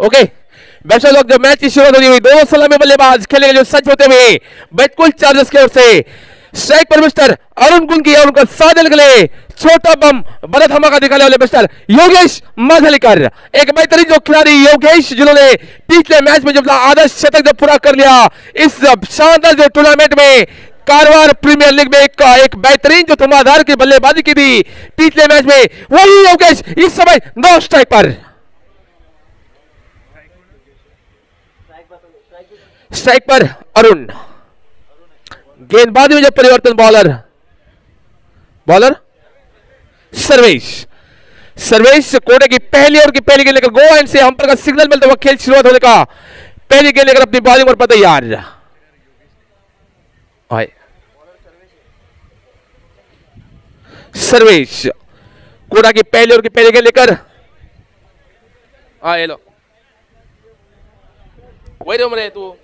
Okay batsman लोग जब match की शुरुआत होती हुई दोनों सलामी बल्लेबाज खेलेंगे जो सच होते हुए बिल्कुल चार्जर्स की ओर से स्ट्राइक पर मिस्टर अरुण कुंकी और उनका साथ निकले छोटा बम बड़ा धमाका दिखाने वाले मिस्टर योगेश माधलिकर। एक बेहतरीन जो खिलाड़ी योगेश, जिन्होंने पिछले मैच में जब आदर्श शतक जब पूरा कर लिया, इस शानदार जो टूर्नामेंट में कारवार प्रीमियर लीग में एक, एक बेहतरीन जो धुआंधार की बल्लेबाजी की थी पिछले मैच में वही योगेश इस समय नो स्ट्राइक पर। स्ट्राइक पर अरुण। गेंदबाजी में जब परिवर्तन बॉलर बॉलर सर्वेश। सर्वेश कोटे की पहली ओवर की पहली गेंद लेकर गो एंड से अंपर का सिग्नल मिलता हुआ खेल शुरुआत होने का। पहली गेंद लेकर अपनी बॉलिंग पर तैयार। आए सर्वेश, कोटा की पहले और की पहली गेंद लेकर। हाँ ये लो। वैरे उमरे तू।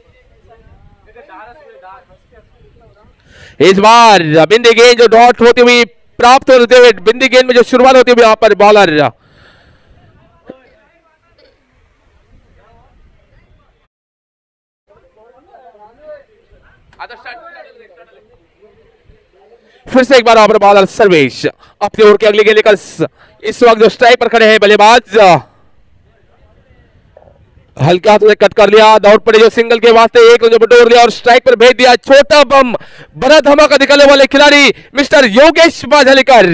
इस बार बिंदी गेंद जो डॉट होती हुई प्राप्त होते हुए, बिंदी गेंद में जो शुरुआत होती हुई, यहाँ पर बॉलर। फिर से एक बार यहाँ पर बॉलर सर्वेश, अपने ओवर के अगली गेंद लेकर इस वक्त जो स्ट्राइक पर खड़े हैं बल्लेबाज। हल्के हाथ से कट कर लिया, दौड़ पड़े जो सिंगल के वास्ते, एक रन जो बटोर लिया और स्ट्राइक पर भेज दिया छोटा बम। बड़ा धमाका दिखाने वाले खिलाड़ी मिस्टर योगेश बाझलिकर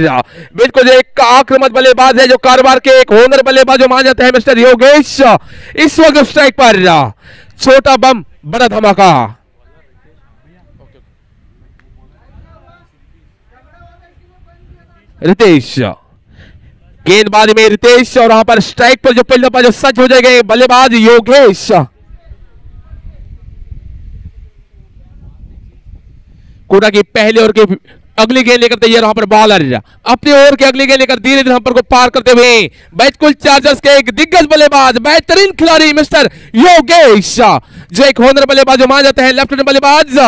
बिल्कुल एक आक्रमक बल्लेबाज है जो कारोबार के एक होनर बल्लेबाज जो मान जाते हैं मिस्टर योगेश। इस वक्त स्ट्राइक पर, छोटा बम, बड़ा धमाका। रितेश। गेंदबाजी में रितेश और वहाँ पर स्ट्राइक पर जो पहले दफ़ा जो सच हो जाएगा बल्लेबाज योगेश। कोटा की पहले ओवर के अगली गेंद लेकर तैयार वहाँ पर बॉलर अपने ओवर की अगली गेंद लेकर धीरे धीरे पर को पार करते हुए बैचकुल चार्जर्स के एक दिग्गज बल्लेबाज, बेहतरीन खिलाड़ी मिस्टर योगेश। जो एक होनर बल्लेबाज मान जाते हैं लेफ़्ट बल्लेबाज।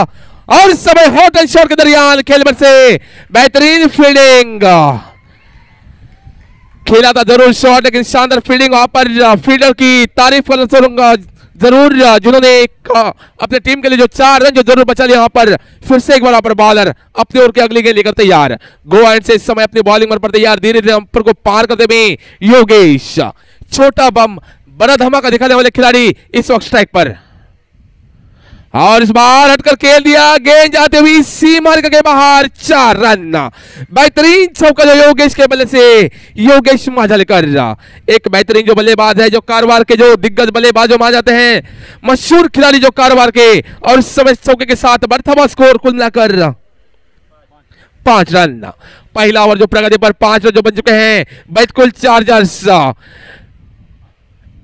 और इस समय हॉट एंड शॉट के दरियान खेल में से बेहतरीन फील्डिंग खेला था ज़रूर शॉट लेकिन शानदार फील्डिंग वहाँ पर फील्डर की तारीफ़ करना चाहूँगा ज़रूर, जिन्होंने अपने टीम के लिए जो चार रन जो ज़रूर बचा लिया यहाँ पर, फिर से एक बार यहाँ पर बॉलर अपने ओर के अगली गेंद लेकर तैयार। गो एंड से इस समय अपनी बॉलिंग पर तैयार, धीरे धीरे अंपर को पार करते हुए योगेश, छोटा बम, बड़ा धमाका दिखाने वाले खिलाड़ी इस वक्त स्ट्राइक पर। और इस बार हटकर खेल दिया, गेंद जाते हुई सीमा के बाहर, चार रन। बेहतरीन चौका जो योगेश के बल्ले से, योगेश माजलकर एक बेहतरीन जो बल्लेबाज है, जो कारोबार के जो दिग्गज बल्लेबाज जो मान जाते हैं, मशहूर खिलाड़ी जो कारोबार के, और इस समय चौके के साथ बढ़ता स्कोर कुल मिलाकर पाँच रन। पहला ओवर जो प्रगति पर पाँच रन जो बन चुके हैं बैतकुल चार।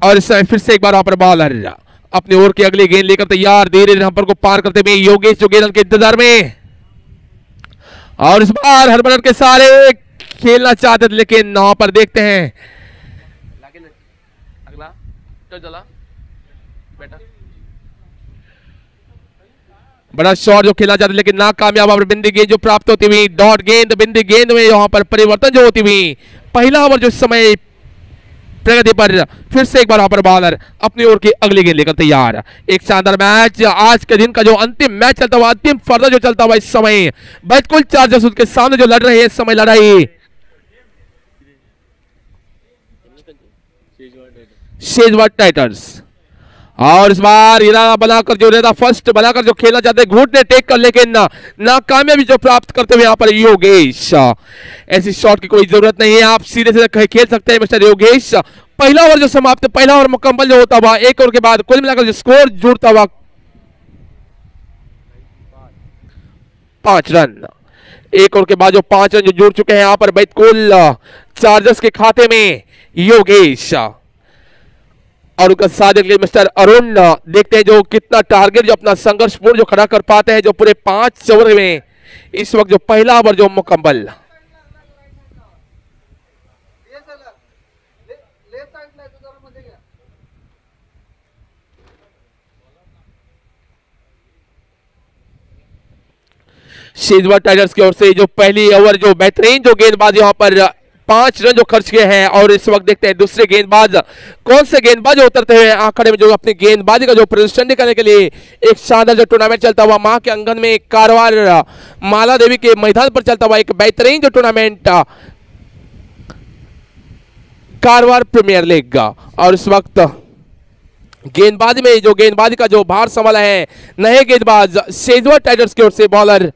और इस समय फिर से एक बार वहाँ पर बॉलर। अपने ओवर के अगले गेंद लेकर तैयार धीरे धीरे पर को पार करते हुए योगेश जो गेंद के इंतज़ार में। और इस बार हर के सारे खेलना चाहते थे लेकिन वहाँ पर देखते हैं। अगला तो बेटा। बड़ा शॉट जो खेला जाता लेकिन ना कामयाब और बिंदी गेंद जो प्राप्त होती हुई डॉट गेंद बिंदी गेंद में यहाँ पर परिवर्तन जो होती हुई पहला ओवर जो समय प्रगति पर फिर से एक बार वहाँ पर बॉलर अपनी ओर की अगली गेंद लेकर तैयार। एक शानदार मैच, आज के दिन का जो अंतिम मैच चलता हुआ, अंतिम फर्दा जो चलता हुआ इस समय बिल्कुल चार्जर्स उसके सामने जो लड़ रहे हैं इस समय लड़ाई। शेजवार टाइटर्स और इस बार इरादा बनाकर जो रहता फ़र्स्ट बनाकर जो खेला जाता है, घूटने टेक कर, लेकिन नाकामयाबी जो प्राप्त करते हुए यहाँ पर योगेश। ऐसी शॉट की कोई ज़रूरत नहीं है, आप सीधे सीधे खेल सकते हैं, मिस्टर योगेश। पहला ओवर जो समाप्त, पहला ओवर मुकम्मल जो होता हुआ, एक ओवर के बाद कुल मिलाकर जो स्कोर जुड़ता हुआ, पाँच रन। एक ओवर के बाद जो पाँच रन जो जुड़ चुके हैं यहाँ पर, बैतकुल चार्जर्स के खाते में, योगेश। और उनका साथ मिस्टर अरुण। देखते हैं जो कितना टारगेट जो अपना संघर्षपूर्ण जो खड़ा कर पाते हैं, जो पूरे पाँच ओवर में इस वक्त जो पहला ओवर, जो मुकम्मल। शेजवा टाइगर्स की ओर से जो पहली ओवर, जो बेहतरीन जो गेंदबाज यहाँ पर पाँच रन जो खर्च किए हैं और इस वक्त देखते हैं दूसरे गेंदबाज, कौन से गेंदबाज उतरते हुए आंकड़े में जो अपनी गेंदबाजी का जो प्रदर्शन करने के लिए एक शानदार जो टूर्नामेंट चलता हुआ माँ के अंगन में कारवार माला देवी के मैदान पर चलता हुआ एक बेहतरीन जो टूर्नामेंट कारवार प्रीमियर लीग का। और इस वक्त गेंदबाजी में जो गेंदबाजी का जो भार संभाला है, नए गेंदबाज सेजवा टाइगर्स की ओर से बॉलर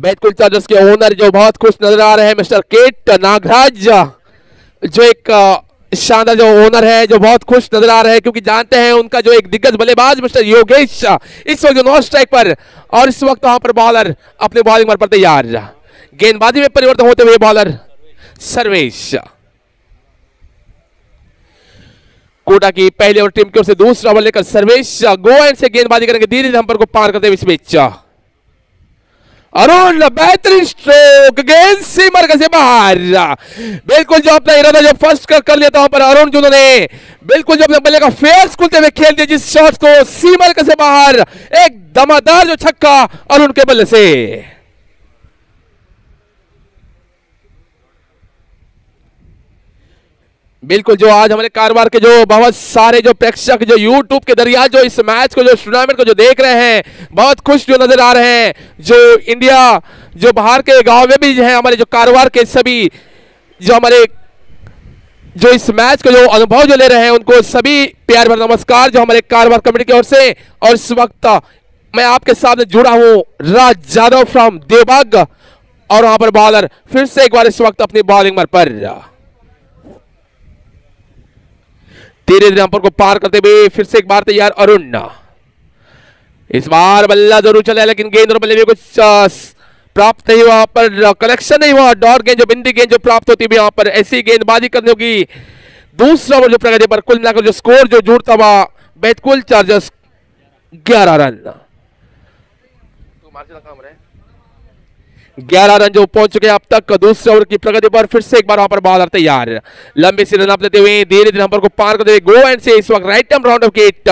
बैतकुल चार्जर्स के ओनर जो बहुत खुश नज़र आ रहे हैं मिस्टर केट नागराज जो एक शानदार जो ओनर है, जो बहुत खुश नज़र आ रहे हैं, क्योंकि जानते हैं उनका जो एक दिग्गज बल्लेबाज मिस्टर योगेश इस वक्त नॉन स्ट्राइक पर, और इस वक्त वहाँ पर बॉलर अपने बॉलिंग पर तैयार। गेंदबाजी में परिवर्तन होते हुए बॉलर सर्वेश। कोटा की पहली ओवर टीम की ओर से दूसरा ओवर लेकर सर्वेश गो एंड से गेंदबाजी करेंगे धीरे धीरे नंबर को पार करते हुए इस बीच अरुण बेहतरीन स्ट्रोक गेंद सीमर से बाहर बिल्कुल जो अपना इरादा जो फ़र्स्ट कर, कर लिया था वहाँ पर अरुण जिन्होंने बिल्कुल जो अपने बल्ले का फेयर खुलते हुए खेल दिया जिस शॉट को सीमर से बाहर एक दमादार जो छक्का अरुण के बल्ले से। बिल्कुल, जो आज हमारे कारोबार के जो बहुत सारे जो प्रेक्षक, जो यूट्यूब के दरिया, जो इस मैच को, जो टूर्नामेंट को जो देख रहे हैं, बहुत खुश जो नज़र आ रहे हैं। जो इंडिया जो बाहर के गाँव में भी हैं, हमारे जो कारोबार के सभी, जो हमारे, जो इस मैच को जो अनुभव जो ले रहे हैं, उनको सभी प्यार भर नमस्कार, जो हमारे कारोबार कमेटी की ओर से, और इस वक्त मैं आपके सामने जुड़ा हूँ, राज यादव फ्रॉम देवबाग, और वहाँ पर बॉलर फिर से एक बार इस वक्त अपनी बॉलिंग पर। धीरे धीरे अंपर को पार करते हुए फिर से एक बार तैयार अरुण। इस बार बल्ला ज़रूर चला लेकिन गेंद और बल्ले में कुछ प्राप्त नहीं हुआ। पर कलेक्शन नहीं हुआ। डॉट गेंद जो, बिंदी गेंद जो प्राप्त होती है वहाँ पर, ऐसी गेंदबाजी करने होगी। दूसरा ओवर जो प्रगति पर कुल मिलाकर जो स्कोर जो जुड़ता हुआ बैतकुल चार्जर्स ग्यारह रन तू मार्जिन काम रहे ग्यारह रन जो पहुँच चुके हैं, अब तक दूसरे ओवर की प्रगति पर फिर से एक बार वहाँ पर बॉलर तैयार लंबे से रन आप लेते हुए धीरे धीरे नंबर को पार करते हुए गो एंड से इस वक्त right time round off gate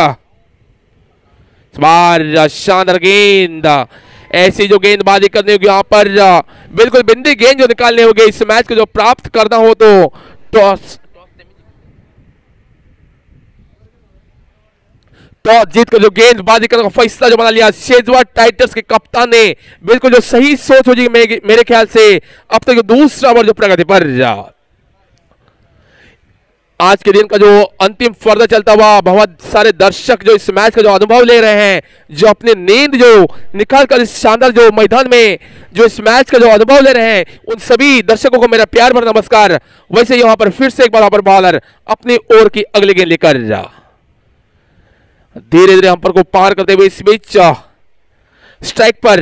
शानदार गेंद। ऐसी जो गेंदबाजी करनी होगी यहाँ पर, बिल्कुल बिंदी गेंद जो निकालनी होगी, इस मैच को जो प्राप्त करना हो तो टॉस टॉस जीत कर जो गेंदबाजी करने का फैसला जो बना लिया शेजवा टाइटर्स के कप्तान ने, बिल्कुल जो सही सोच हो जी मेरे ख्याल से, अब तक जो दूसरा ओवर जो प्रगति पर आज के दिन का जो अंतिम फर्दा चलता हुआ, बहुत सारे दर्शक जो इस मैच का जो अनुभव ले रहे हैं, जो अपने नींद जो निकाल कर इस शानदार जो मैदान में जो इस मैच का जो अनुभव ले रहे हैं, उन सभी दर्शकों को मेरा प्यार भरा नमस्कार। वैसे यहाँ पर फिर से एक बार वहाँ पर बॉलर अपनी ओर की अगली गेंद लेकर जा। धीरे धीरे अंपर को पार करते हुए इस बीच स्ट्राइक पर।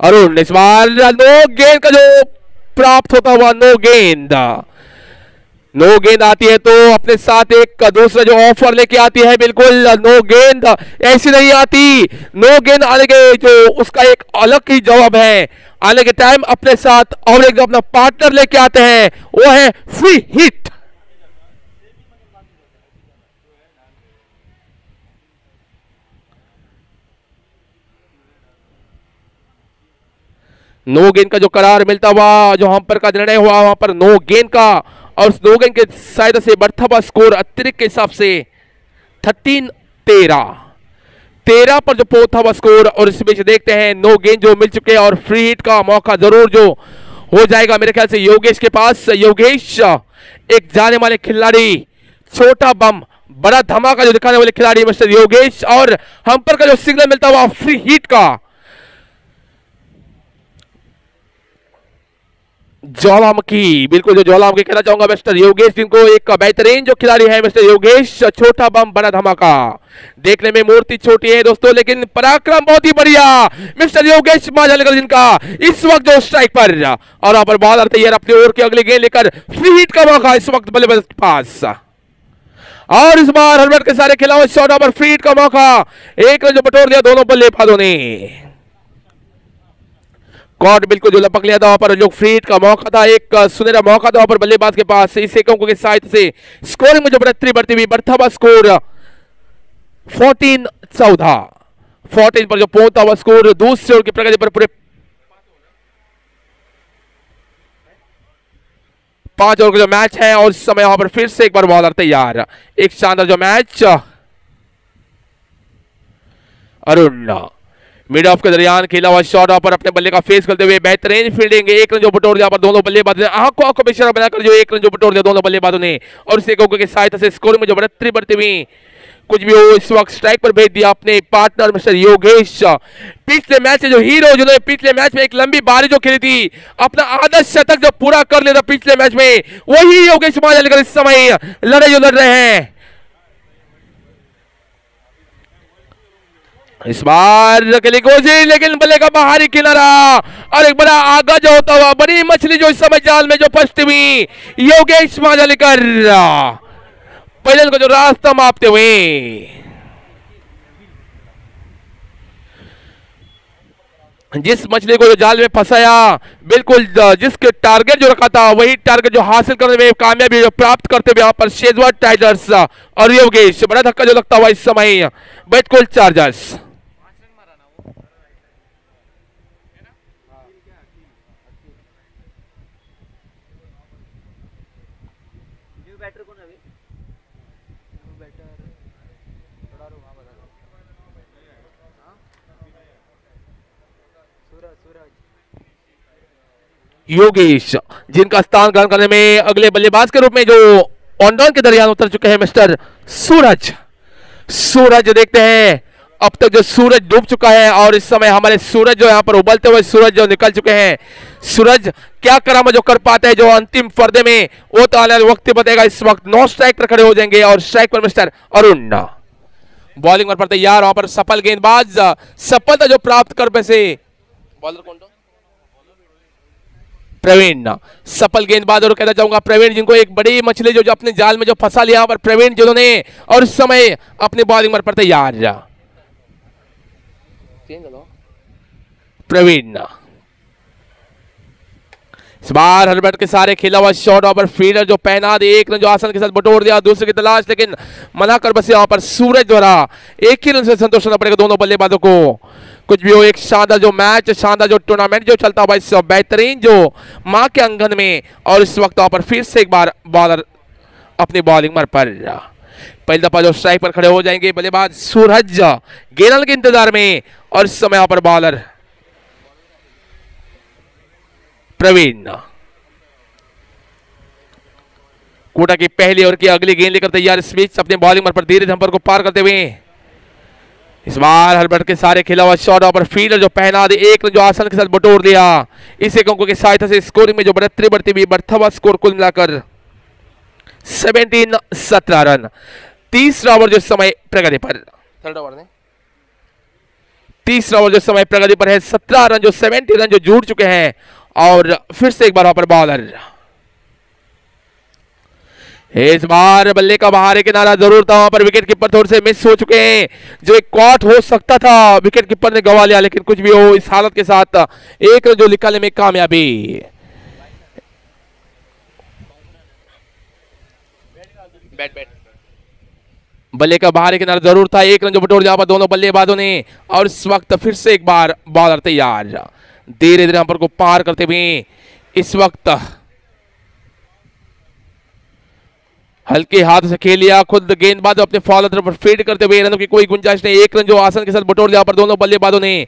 अरुण, इस बार नो गेंद का जो प्राप्त होता हुआ नो गेंद नो गेंद आती है तो अपने साथ एक दूसरा जो ऑफ़र लेके आती है, बिल्कुल नो गेंद ऐसी नहीं आती। नो गेंद आने के जो उसका एक अलग ही जवाब है। आने के टाइम अपने साथ और एक जो अपना पार्टनर लेके आते हैं, वो है फ्री हिट नो गेंद का जो करार मिलता हुआ, जो हम्पर का निर्णय हुआ, वहाँ पर नो गेंद का, और नो गेंद के सहायता से बढ़ता हुआ स्कोर अतिरिक्त के हिसाब से थर्टीन तेरह। तेरह पर जो पहुँचा हुआ स्कोर, और इस बीच देखते हैं, नो गेंद जो मिल चुके और फ्री हिट का मौका ज़रूर जो हो जाएगा मेरे ख्याल से योगेश के पास। योगेश, एक जाने वाले खिलाड़ी, छोटा बम, बड़ा धमाका जो दिखाने वाले खिलाड़ी मिस्टर योगेश, और हम पर का जो सिग्नल मिलता हुआ फ्री हिट का ज्वालामुखी, बिल्कुल जो ज्वालामुखी कहना चाहूँगा मिस्टर योगेश जिनको एक बेहतरीन जो खिलाड़ी है मिस्टर योगेश, छोटा बम, बड़ा धमाका। देखने में मूर्ति छोटी है दोस्तों, लेकिन पराक्रम बहुत ही बढ़िया। मिस्टर योगेश माजलकर जिनका इस वक्त जो स्ट्राइक पर। और यहाँ पर बॉलर तैयार अपनी ओर के अगले गेंद लेकर फ्री हिट का मौका इस वक्त बल्लेबाज के पास। और इस बार हरबट के सारे खिलाफ शॉट पर फ्री हिट का मौका। एक रन जो बटोर दिया दोनों बल्लेबाजों ने। कॉर्ड बिल्कुल जो लपक लिया था वहाँ पर जो फ्री हिट का मौका था, एक सुनहरा मौका था वहाँ पर बल्लेबाज के पास। इस एकमों के सहायता से स्कोरिंग में जो बढ़ती बढ़ती हुई, बढ़ता हुआ स्कोर 14 चौदह। 14 पर जो पहुँचता हुआ स्कोर दूसरे ओवर की प्रगति पर पूरे पाँच ओवर का जो मैच है, और इस समय यहाँ पर फिर से एक बार बॉलर तैयार। एक शानदार जो मैच अरुण। मिड ऑफ़ के दरियान खेला हुआ शॉट ऑफ़ पर अपने बल्ले का फेस करते हुए बेहतरीन फील्डिंग एक रन जो बटोर दिया, पर दोनों बल्लेबाज ने आँखों आँखों में इशारा बनाकर जो एक रन जो बटोर दिया, दोनों बल्लेबाजों ने। और इस ओवर की सहायता से स्कोर में जो बढ़ती बढ़ती हुई, कुछ भी हो, इस वक्त स्ट्राइक पर भेज दिया अपने पार्टनर मिस्टर योगेश। पिछले मैच से जो हीरो जिन्होंने पिछले मैच में एक लंबी बारी जो खेली थी, अपना आदर्श शतक जो पूरा कर लिया था पिछले मैच में, वही योगेश माजलकर इस समय लड़ाई जो लड़ रहे हैं। इस बार लिए कोशिश लेकिन बल्ले का बाहरी किनारा। और एक बड़ा आगा जो होता हुआ, बड़ी मछली जो इस समय जाल में जो फंसती हुई, योगेश माजलिकर। पहले को जो रास्ता मापते हुए। जिस मछली को जो जाल में फंसाया, बिल्कुल, जिसके टारगेट जो रखा था, वही टारगेट जो हासिल करने में कामयाबी जो प्राप्त करते हुए यहाँ पर शेजवा टाइगर्स और योगेश। बड़ा धक्का जो लगता हुआ इस समय, बिल्कुल चार्जर्स न्यू बैटर कौन है अभी न्यू बैटर थोड़ा रुक हाँ बता दो। सूरज सूरज। योगेश, जिनका स्थान ग्रहण करने में अगले बल्लेबाज के रूप में जो ऑनडाउन के दरियान उतर चुके हैं, मिस्टर सूरज। सूरज देखते हैं। अब तक जो सूरज डूब चुका है और इस समय हमारे सूरज जो यहाँ पर उबलते हुए सूरज जो निकल चुके हैं सूरज क्या करामा जो कर पाते हैं जो अंतिम पर्दे में वो तो आने वक्त बताएगा इस वक्त नौ स्ट्राइक पर खड़े हो जाएँगे और स्ट्राइक पर मिस्टर अरुण। बॉलिंग पर तैयार वहाँ पर सफल गेंदबाज सफलता जो प्राप्त कर पैसे बॉलर कौन प्रवीण। सफल गेंदबाज और कहना चाहूँगा प्रवीण जिनको एक बड़ी मछली जो, जो अपने जाल में जो फंसा लिया पर प्रवीण जिन्होंने और समय अपने बॉलिंग पर तैयार। प्रवीण इस बार हरबट के सारे खेला हुआ शॉट पर फील्डर जो पहना दे, एक रन जो आसन के साथ बटोर दिया, दूसरे की तलाश, लेकिन मना कर बसे यहाँ पर सूरज द्वारा। एक ही रन से संतोष होना पड़ेगा दोनों बल्लेबाजों को। कुछ भी हो, एक शानदार जो मैच शानदार जो टूर्नामेंट जो चलता हुआ, इस बेहतरीन जो माँ के अंगन में, और इस वक्त वहाँ पर फिर से एक बार बॉलर अपनी बॉलिंग पर। पहली दफ़ा जो स्ट्राइक पर खड़े हो जाएँगे बल्लेबाज सूरज गेरल के इंतज़ार में और इस समय यहाँ पर बॉलर प्रवीण। कोटा की पहली ओवर की अगली गेंद लेकर तैयार बीच अपने बॉलिंग पर धीरे धंपर को पार करते हुए। इस बार हरबट के सारे खिला शॉट पर फील्डर जो पहना दे, एक ने जो आसन के साथ बटोर दिया, इस अंकों की सहायता से स्कोरिंग में जो बढ़ती बढ़ती हुई बढ़ता हुआ स्कोर कुल मिलाकर 17 17 रन। तीसरा ओवर जो समय प्रगति पर थर्ड ओवर तीसरा ओवर जो समय प्रगति पर है 17 रन जो 70 रन जो जुड़ चुके हैं, और फिर से एक बार वहाँ पर बॉलर। इस बार बल्ले का बाहर किनारा ज़रूर था, वहाँ पर विकेट कीपर थोड़े से मिस हो चुके हैं, जो एक कॉट हो सकता था विकेट कीपर ने गवा लिया, लेकिन कुछ भी हो, इस हालत के साथ एक रन जो निकालने में कामयाबी। Bat bat. बल्ले का बाहर किनारा ज़रूर था, एक रन जो बटोर पर दोनों बल्लेबाजों ने। और इस वक्त फिर से एक बार बॉलर तैयार। धीरे धीरे पर को पार करते हुए इस वक्त हल्के हाथ से खेल लिया, खुद गेंदबाज अपने फॉलो तरफ़ फ़ीड करते हुए रनों की कोई गुंजाइश नहीं। एक रन जो आसन के साथ बटोर दिया पर दोनों बल्लेबाजों ने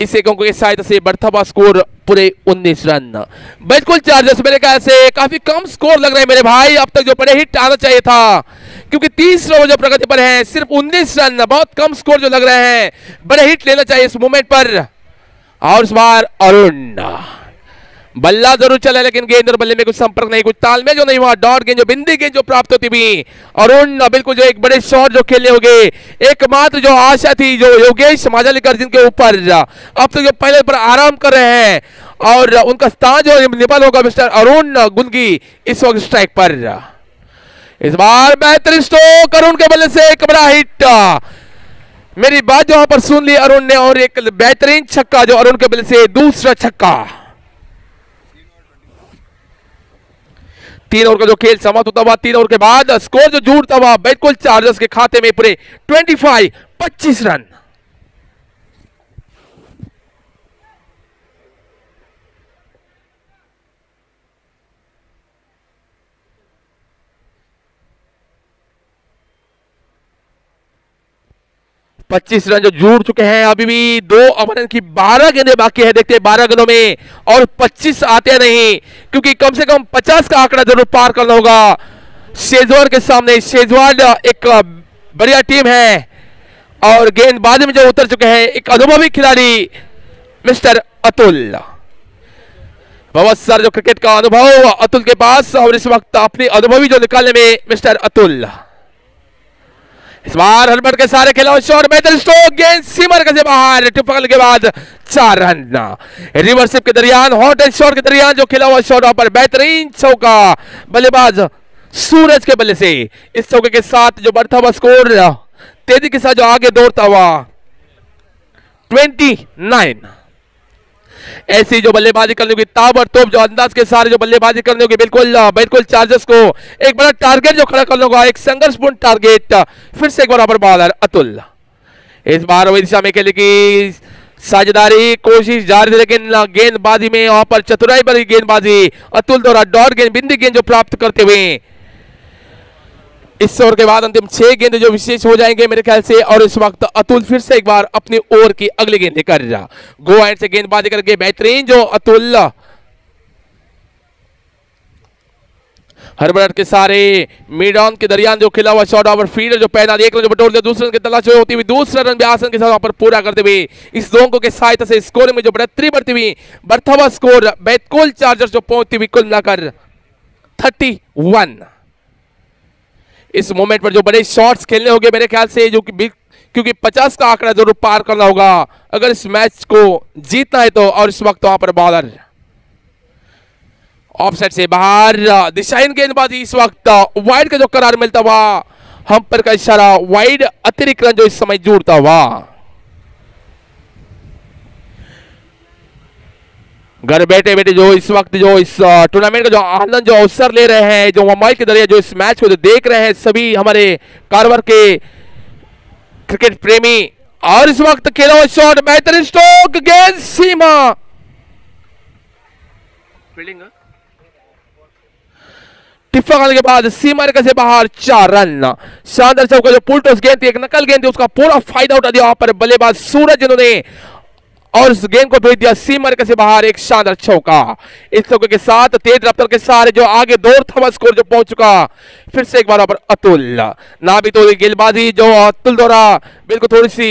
इस एक की सहायता से बढ़ता हुआ स्कोर पूरे 19 रन। बिल्कुल चार्जर्स मेरे ख्याल से काफ़ी कम स्कोर लग रहे हैं मेरे भाई। अब तक जो पड़े हिट आना चाहिए था, क्योंकि तीस रन जो प्रगति पर है, सिर्फ़ 19 रन, बहुत कम स्कोर जो लग रहे हैं। बड़े हिट लेना चाहिए इस मोमेंट पर। और इस बार अरुण। बल्ला ज़रूर चला, लेकिन गेंद और बल्ले में कुछ संपर्क नहीं, कुछ तालमेल जो नहीं हुआ, डॉट गेंद जो, बिंदी गेंद जो प्राप्त होती भी। अरुण, बिल्कुल जो एक बड़े शॉट जो खेले हो गए एकमात्र जो आशा थी, जो योगेश माजालिकर जिनके ऊपर। अब तो जो पहले पर आराम कर रहे हैं, और उनका स्थान जो निपल होगा मिस्टर अरुण गुनगी इस वक्त स्ट्राइक पर। इस बार बेहतरीन स्ट्रोक अरुण के बल्ले से, एक बड़ा हिट। मेरी बात जो वहाँ पर सुन ली अरुण ने, और एक बेहतरीन छक्का जो अरुण के बल्ले से, दूसरा छक्का। तीन ओवर का जो खेल समाप्त होता हुआ, तीन ओवर के बाद स्कोर जो जुड़ता हुआ बिल्कुल चार्जर्स के खाते में पूरे 25 25 रन। पच्चीस रन जो जुड़ चुके हैं अभी भी। दो ओवर की बारह गेंदे बाकी है, देखते हैं बारह गेंदों में। और पच्चीस आते नहीं, क्योंकि कम से कम पचास का आंकड़ा ज़रूर पार करना होगा। शेजवार के सामने शेजवार एक बढ़िया टीम है। और गेंदबाजी में जो उतर चुके हैं, एक अनुभवी खिलाड़ी, मिस्टर अतुल। बहुत सारा जो क्रिकेट का अनुभव अतुल के पास, और इस वक्त अपनी अनुभवी जो निकालने में मिस्टर अतुल। इस बार हरबट के सारे शॉट बेहतर स्ट्रोक गेंद, सीमर के से बाहर टिपकल के बाद चार रन। रिवर्सिप के दरियान, हॉट एंड शॉट के दरियान, जो खिला हुआ शॉट पर बेहतरीन चौका, बल्लेबाज सूरज के बल्ले से। इस चौके के साथ जो बढ़ता हुआ स्कोर, तेज़ी के साथ जो आगे दौड़ता हुआ 29 ऐसी जो बल्लेबाजी करने की ताबड़तोड़ जो अंदाज के सारे जो बल्लेबाजी करने की बिल्कुल बिल्कुल चार्जर्स को एक बड़ा टारगेट जो खड़ा करने का एक संघर्षपूर्ण टारगेट फिर से एक बार बॉलर अतुल। इस बार वही दिशा में खेले की साझेदारी कोशिश जारी लेकिन गेंदबाजी में वहाँ पर चतुराई भरी गेंदबाजी। अतुल द्वारा डॉट गेंद, बिंदी गेंद जो प्राप्त करते हुए इस ओवर के बाद अंतिम छह गेंद जो विशेष हो जाएँगे मेरे ख्याल से, और इस वक्त अतुल फिर से एक बार अपनी ओवर की अगली गेंद लेकर जा गो एंड से गेंदबाजी करके बेहतरीन जो अतुल। हरबरट के सारे मिड ऑन के दरियान जो खिला हुआ शॉट ओवर फील्डर जो पहला एक रन जो बटोर दिया, दूसरे रन की तलाश होती हुई, दूसरा रन भी आसन के साथ पर पूरा करते हुए इस दोनों के सहायता से स्कोर में जो बढ़ोतरी बढ़ती हुई हुआ स्कोर बैतकुल चार्जर्स जो पहुँचती हुई कुल मिलाकर थर्टी वन इस मोमेंट पर जो बड़े शॉट्स खेलने होंगे मेरे ख्याल से, जो कि क्योंकि 50 का आंकड़ा ज़रूर पार करना होगा। अगर इस मैच को जीतना है तो और इस वक्त वहाँ पर बॉलर। ऑफसेट से बाहर, दिशाहीन गेंदबाजी इस वक्त। वाइड का जो करार मिलता हुआ, हम पर का इशारा, वाइड अतिरिक्त रन जो इस समय जुड़ता हुआ। घर बैठे बैठे जो इस वक्त जो इस टूर्नामेंट का जो आनंद जो अवसर ले रहे हैं जो मोबाइल के ज़रिए जो इस मैच को जो देख रहे हैं सभी हमारे कारवर के क्रिकेट प्रेमी। और इस वक्त खेलो शॉट बेहतरीन स्ट्रोक गेंद सीमा। फील्डिंग टिप्पा के बाद सीमा रेखा से बाहर चार रन। शानदार चौका जो पुल टॉस गेंद थी एक नकल गेंद थी उसका पूरा फ़ायदा उठा दिया। वहाँ पर बल्लेबाज सूरज जिन्होंने और उस गेंद को भेज दिया सीमा रेखा से बाहर एक शानदार चौका इस चौके के साथ तेज रफ्तार के सारे जो आगे दौड़ था स्कोर जो पहुँच चुका। फिर से एक बार पर अतुल। ना भी तो गेंदबाजी जो अतुल द्वारा बिल्कुल थोड़ी सी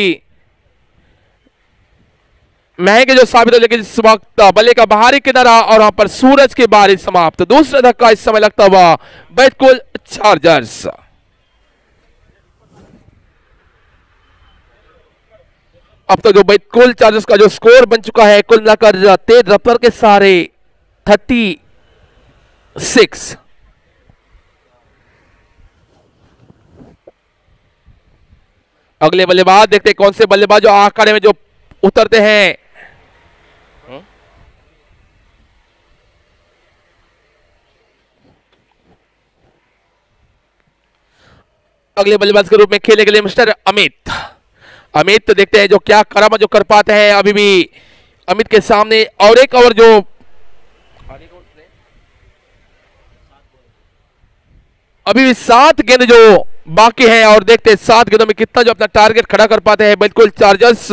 महँगे जो साबित हो, लेकिन इस वक्त बल्ले का बाहरी किनारा और वहाँ पर सूरज की बारिश समाप्त। दूसरा धक्का इस समय लगता हुआ बैतकुल चार्जर्स अब तक जो बैतकुल चार्जर्स का जो स्कोर बन चुका है, कुल मिलाकर तेज रफ्तार के सारे थर्टी सिक्स अगले बल्लेबाज देखते हैं कौन से बल्लेबाज जो आंकड़े में जो उतरते हैं। अगले बल्लेबाज के रूप में खेले के लिए मिस्टर अमित। अमित तो देखते हैं जो क्या करामा, जो कर पाते हैं अभी भी। अमित के सामने और एक ओवर जो अभी भी सात गेंद जो बाकी हैं और देखते हैं सात गेंदों में कितना जो अपना टारगेट खड़ा कर पाते हैं। बिल्कुल चार्जर्स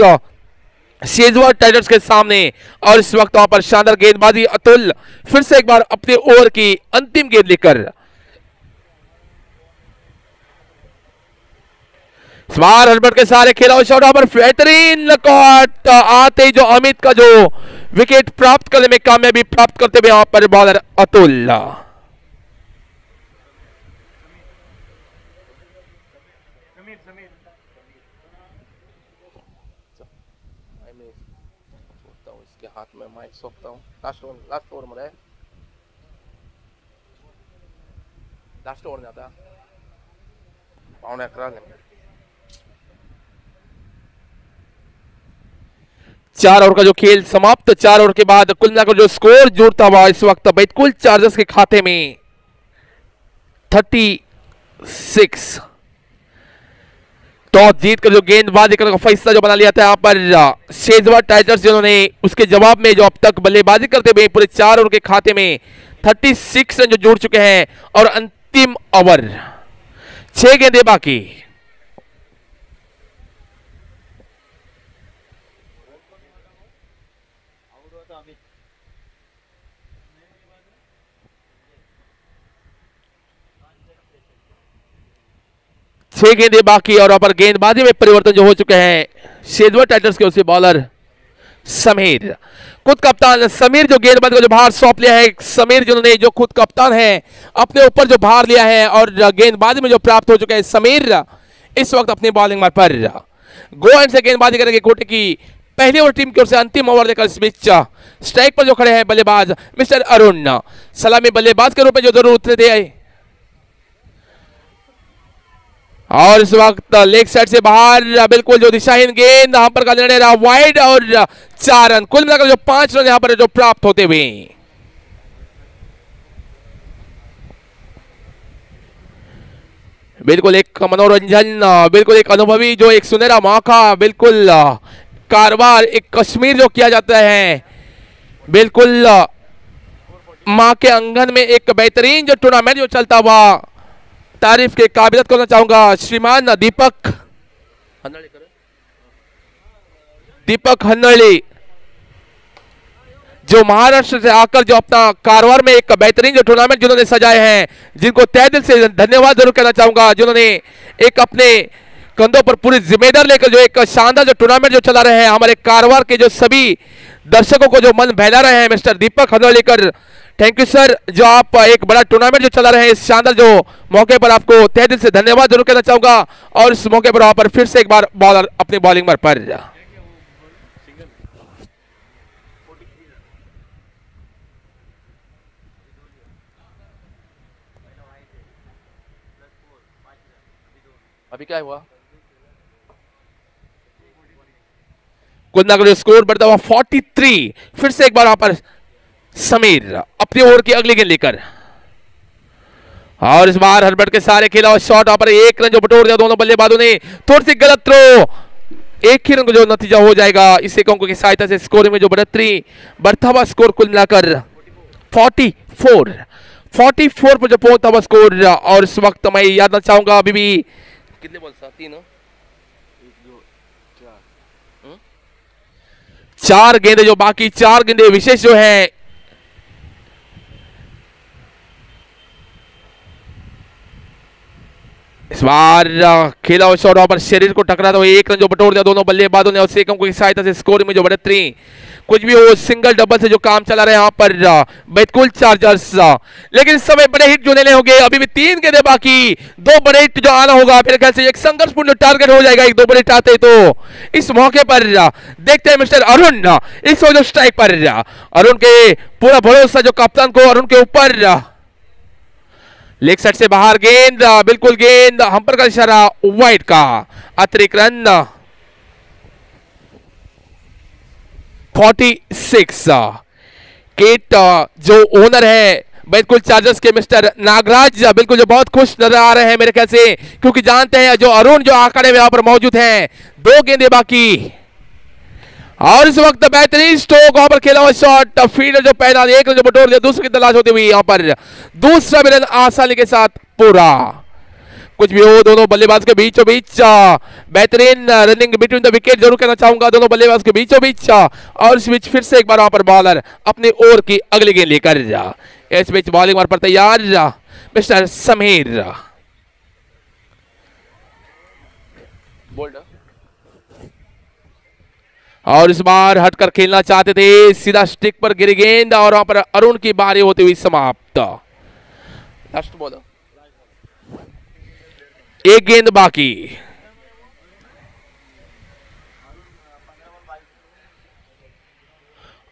शेजवार टाइगर्स के सामने और इस वक्त वहाँ पर शानदार गेंदबाजी अतुल फिर से एक बार अपने ओवर की अंतिम गेंद लेकर स्मार हर्बर्ट के सारे खेला शॉट पर बेहतरीन कॉट आते ही जो अमित का जो विकेट प्राप्त करने में कामयाबी प्राप्त करते हुए यहाँ पर बॉलर अतुल। हाथ लास्ट ओवर लास्ट ओवर में आता पाउंड चार ओवर का जो खेल समाप्त, चार ओवर के बाद कुल मिलाकर जो स्कोर जुड़ता हुआ इस वक्त बैतकुल चार्जर्स के खाते में थर्टी सिक्स। टॉस जीत कर जो गेंदबाजी करने का फैसला जो बना लिया था यहाँ पर शेजवा टाइटर्स जिन्होंने उसके जवाब में जो अब तक बल्लेबाजी करते हुए पूरे चार ओवर के खाते में 36 रन जो जुड़ चुके हैं और अंतिम ओवर। छह गेंदे बाकी। छह गेंदे बाकी और पर गेंदबाजी में परिवर्तन जो हो चुके हैं शेजवा टाइटर्स के उसके बॉलर समीर। खुद कप्तान समीर जो गेंदबाजी का जो भार सौंप लिया है समीर जिन्होंने जो खुद कप्तान है, अपने ऊपर जो भार लिया है और गेंदबाजी में जो प्राप्त हो चुका है समीर, इस वक्त अपनी बॉलिंग मार पर। गो एंड से गेंदबाजी करेंगे कोटे की पहली ओवर टीम की ओर से अंतिम ओवर देकर स्ट्राइक पर जो खड़े हैं बल्लेबाज, मिस्टर अरुण। सलामी बल्लेबाज के रूप में जो ज़रूर उतरे थे और इस वक्त लेग साइड से बाहर, बिल्कुल जो दिशाहीन गेंद यहाँ पर का निर्णय रहा वाइड और चार रन। कुल मिलाकर जो पाँच रन यहाँ पर जो प्राप्त होते हुए। बिल्कुल एक मनोरंजन, बिल्कुल एक अनुभवी, जो एक सुनहरा मौका बिल्कुल कारोबार, एक कश्मीर जो किया जाता है। बिल्कुल माँ के अंगन में एक बेहतरीन जो टूर्नामेंट जो चलता हुआ तारीफ़ के काबिलियत करना चाहूँगा श्रीमान दीपक दीपक हन्नड़ी जो महाराष्ट्र से आकर जो अपना कारवार में एक बेहतरीन जो टूर्नामेंट जिन्होंने सजाए हैं जिनको तय दिल से धन्यवाद ज़रूर कहना चाहूँगा जिन्होंने एक अपने कंधों पर पूरी जिम्मेदार लेकर जो एक शानदार जो टूर्नामेंट जो चला रहे हैं हमारे कारोबार के जो सभी दर्शकों को जो मन बहला रहे हैं mister Deepak Hanolikar thank you sir जो आप एक बड़ा टूर्नामेंट जो चला रहे हैं इस शानदार जो मौके पर आपको तय दिल से धन्यवाद ज़रूर कहना चाहूँगा और इस मौके पर वहाँ पर फिर से एक बार बॉलर अपनी बॉलिंग पर अभी क्या हुआ? कुंदा का स्कोर बढ़ता हुआ 43 फिर से एक बार वहाँ पर समीर अपनी ओवर की अगली गेंद लेकर। और इस बार हरबट के सारे खेला और शॉट पर एक रन जो बटोर दिया दोनों बल्लेबाजों ने। थोड़ी सी गलत थ्रो एक ही रन जो नतीजा हो जाएगा। इसे अंकों की सहायता से स्कोर में जो बढ़ोतरी। बढ़ता हुआ स्कोर कुल मिलाकर 44 44 पर जो पहुँचता हुआ स्कोर और इस वक्त मैं याद ना चाहूँगा अभी भी। कितने बॉल सात तीन चार गेंदे जो बाकी चार गेंदे विशेष जो है। इस बार खेला हुआ शॉट पर शरीर को टकरा तो एक रन जो बटोर दिया दोनों बल्लेबाजों ने और सेकम की सहायता से स्कोर में जो बढ़ोतरी। कुछ भी हो सिंगल डबल से जो काम चला रहे यहाँ पर बैतकुल चार्जर्स लेकिन समय बड़े हिट जो लेने होंगे। अभी भी तीन गेंदे बाकी, दो बड़े हिट जो आना होगा मेरे ख्याल से एक संघर्षपूर्ण टारगेट हो जाएगा, एक, दो बड़े हिट आते तो। इस मौके पर देखते हैं मिस्टर अरुण इस स्ट्राइक पर अरुण के पूरा भरोसा जो कप्तान को, अरुण के ऊपर लेग साइड से बाहर, गेंद, बिल्कुल गेंद, हम पर का इशारा वाइट का, अतिरिक्त रन 46 केट जो ओनर है, बिल्कुल चार्जर्स के मिस्टर नागराज, बिल्कुल जो बहुत खुश नज़र आ रहे हैं मेरे ख्याल से, क्योंकि जानते हैं जो अरुण जो आंकड़े यहाँ पर मौजूद हैं, दो गेंदे बाकी। और इस वक्त बेहतरीन स्ट्रोक वहाँ पर खेला हुआ शॉट फील्डर जो पहला एक जो बटोर दिया, दूसरे की तलाश होती हुई यहाँ पर। दूसरा रन आसानी के साथ पूरा। कुछ भी हो, दोनों बल्लेबाज के बीचों बीच बेहतरीन रनिंग बिटवीन द विकेट ज़रूर कहना चाहूँगा, दोनों बल्लेबाज के बीचों बीच और इस बीच फिर से एक बार वहाँ पर बॉलर अपने ओवर की अगली गेंद लेकर। जा इस बीच बॉलिंग पर तैयार, मिस्टर समीर। बोल्ड और इस बार हटकर खेलना चाहते थे, सीधा स्टिक पर गिरी गेंद और वहाँ पर अरुण की बारी होती हुई समाप्त। लास्ट बॉल एक गेंद बाकी।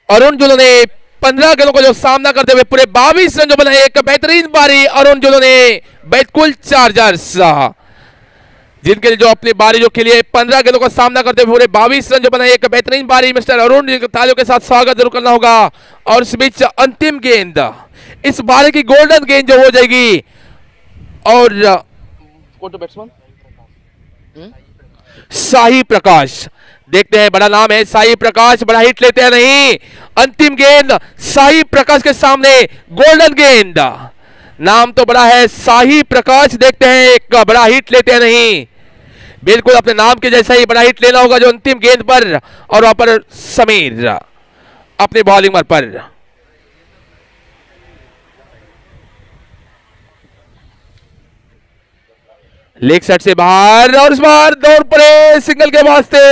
अरुण जुलो ने पंद्रह गेंदों का जो सामना करते हुए पूरे बाईस रन जो बनाए, एक बेहतरीन बारी। अरुण जुलो ने बैतकुल चार्जर्स। जिनके लिए जो अपनी बारी जो खेली है पंद्रह गेंदों का सामना करते हुए पूरे बाईस रन जो बनाए एक बेहतरीन बारी मिस्टर अरुण जी को तालियों के साथ स्वागत ज़रूर करना होगा। और इस बीच अंतिम गेंद इस बारी की गोल्डन गेंद जो हो जाएगी। और बैट्समैन शाही प्रकाश देखते हैं बड़ा नाम है शाही प्रकाश बड़ा हिट लेते हैं नहीं। अंतिम गेंद शाही प्रकाश के सामने गोल्डन गेंद। नाम तो बड़ा है शाही प्रकाश देखते हैं एक बड़ा हिट लेते हैं नहीं। बिल्कुल अपने नाम के जैसा ही बड़ा हिट लेना होगा जो अंतिम गेंद पर और वहाँ पर समीर अपनी बॉलिंग पर लेग साइड से बाहर और इस बार दौड़ पड़े सिंगल के वास्ते।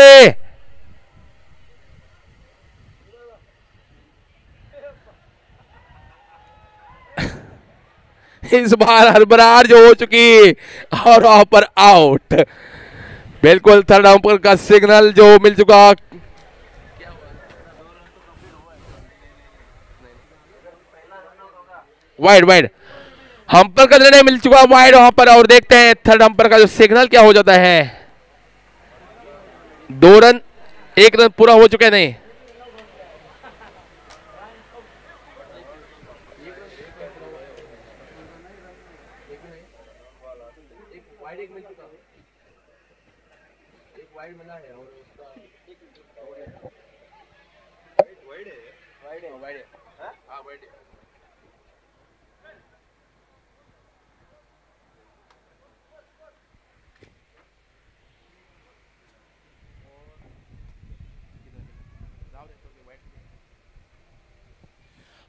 इस बार हरबरार जो हो चुकी और वहाँ पर आउट बिल्कुल थर्ड अंपर का सिग्नल जो मिल चुका। Wide wide. हम्पर का निर्णय मिल चुका, वाइड वहाँ पर, और देखते हैं थर्ड हम्पर का जो सिग्नल क्या हो जाता है। दो रन, एक रन पूरा हो चुके नहीं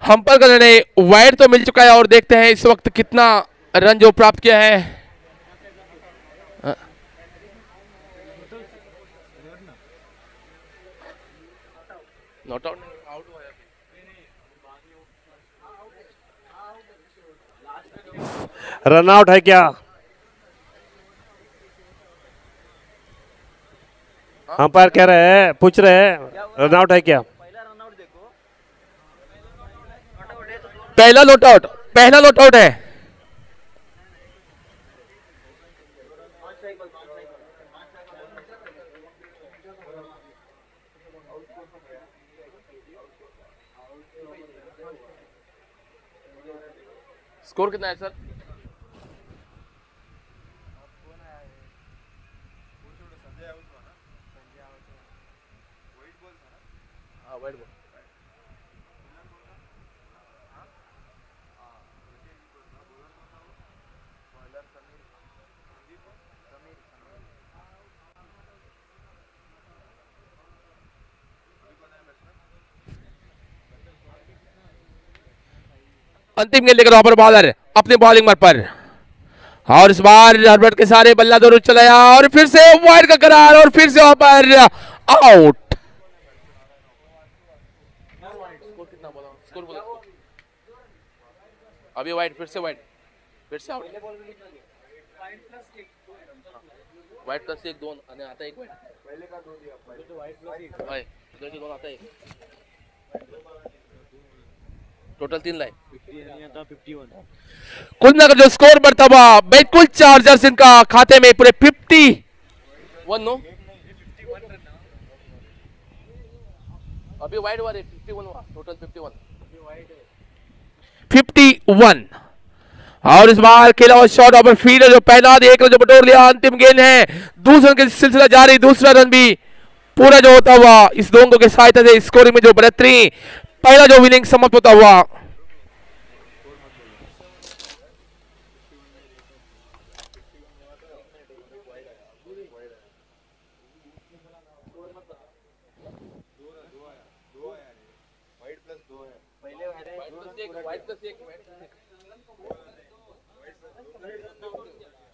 हम्पर का निर्णय वाइड तो मिल चुका है और देखते हैं इस वक्त कितना रन जो प्राप्त किया है। नॉट आउट आउट है रन आउट है क्या? हम अंपायर कह रहे हैं, पूछ रहे हैं रन आउट है क्या पहला रन आउट देखो नॉट आउट है तो पहला नोट आउट पहला नोट आउट है। स्कोर कितना है सर अंतिम गेंद लेकर वहाँ पर बॉलर, अपने बॉलिंग पर। और इस बार हर्बर्ट के सारे बल्ला दो चलाया और फिर से वाइड का करार और फिर से वहाँ पर आउट। अभी वाइड, फिर से वाइड, फिर से आउट। वाइड प्लस एक दोन आणि आता एक वाइड। पहिले का दोन होय इकडचे दोन आता एक। टोटल तीन लाइन। कुल मिलाकर जो स्कोर बढ़ता हुआ बिल्कुल चार्जर्स इनका खाते में पूरे फिफ्टी वन नो अभी वाइड हुआ फिफ्टी वन हुआ total fifty one fifty one और इस बार खेला हुआ शॉट ओवर फील्डर जो पहला एक रन जो बटोर लिया अंतिम गेंद है। दूसरे रन सिलसिला जारी दूसरा रन भी पूरा जो होता हुआ इस दोनों की सहायता से स्कोरिंग में जो बढ़ोतरी पहला जो विनिंग समाप्त होता हुआ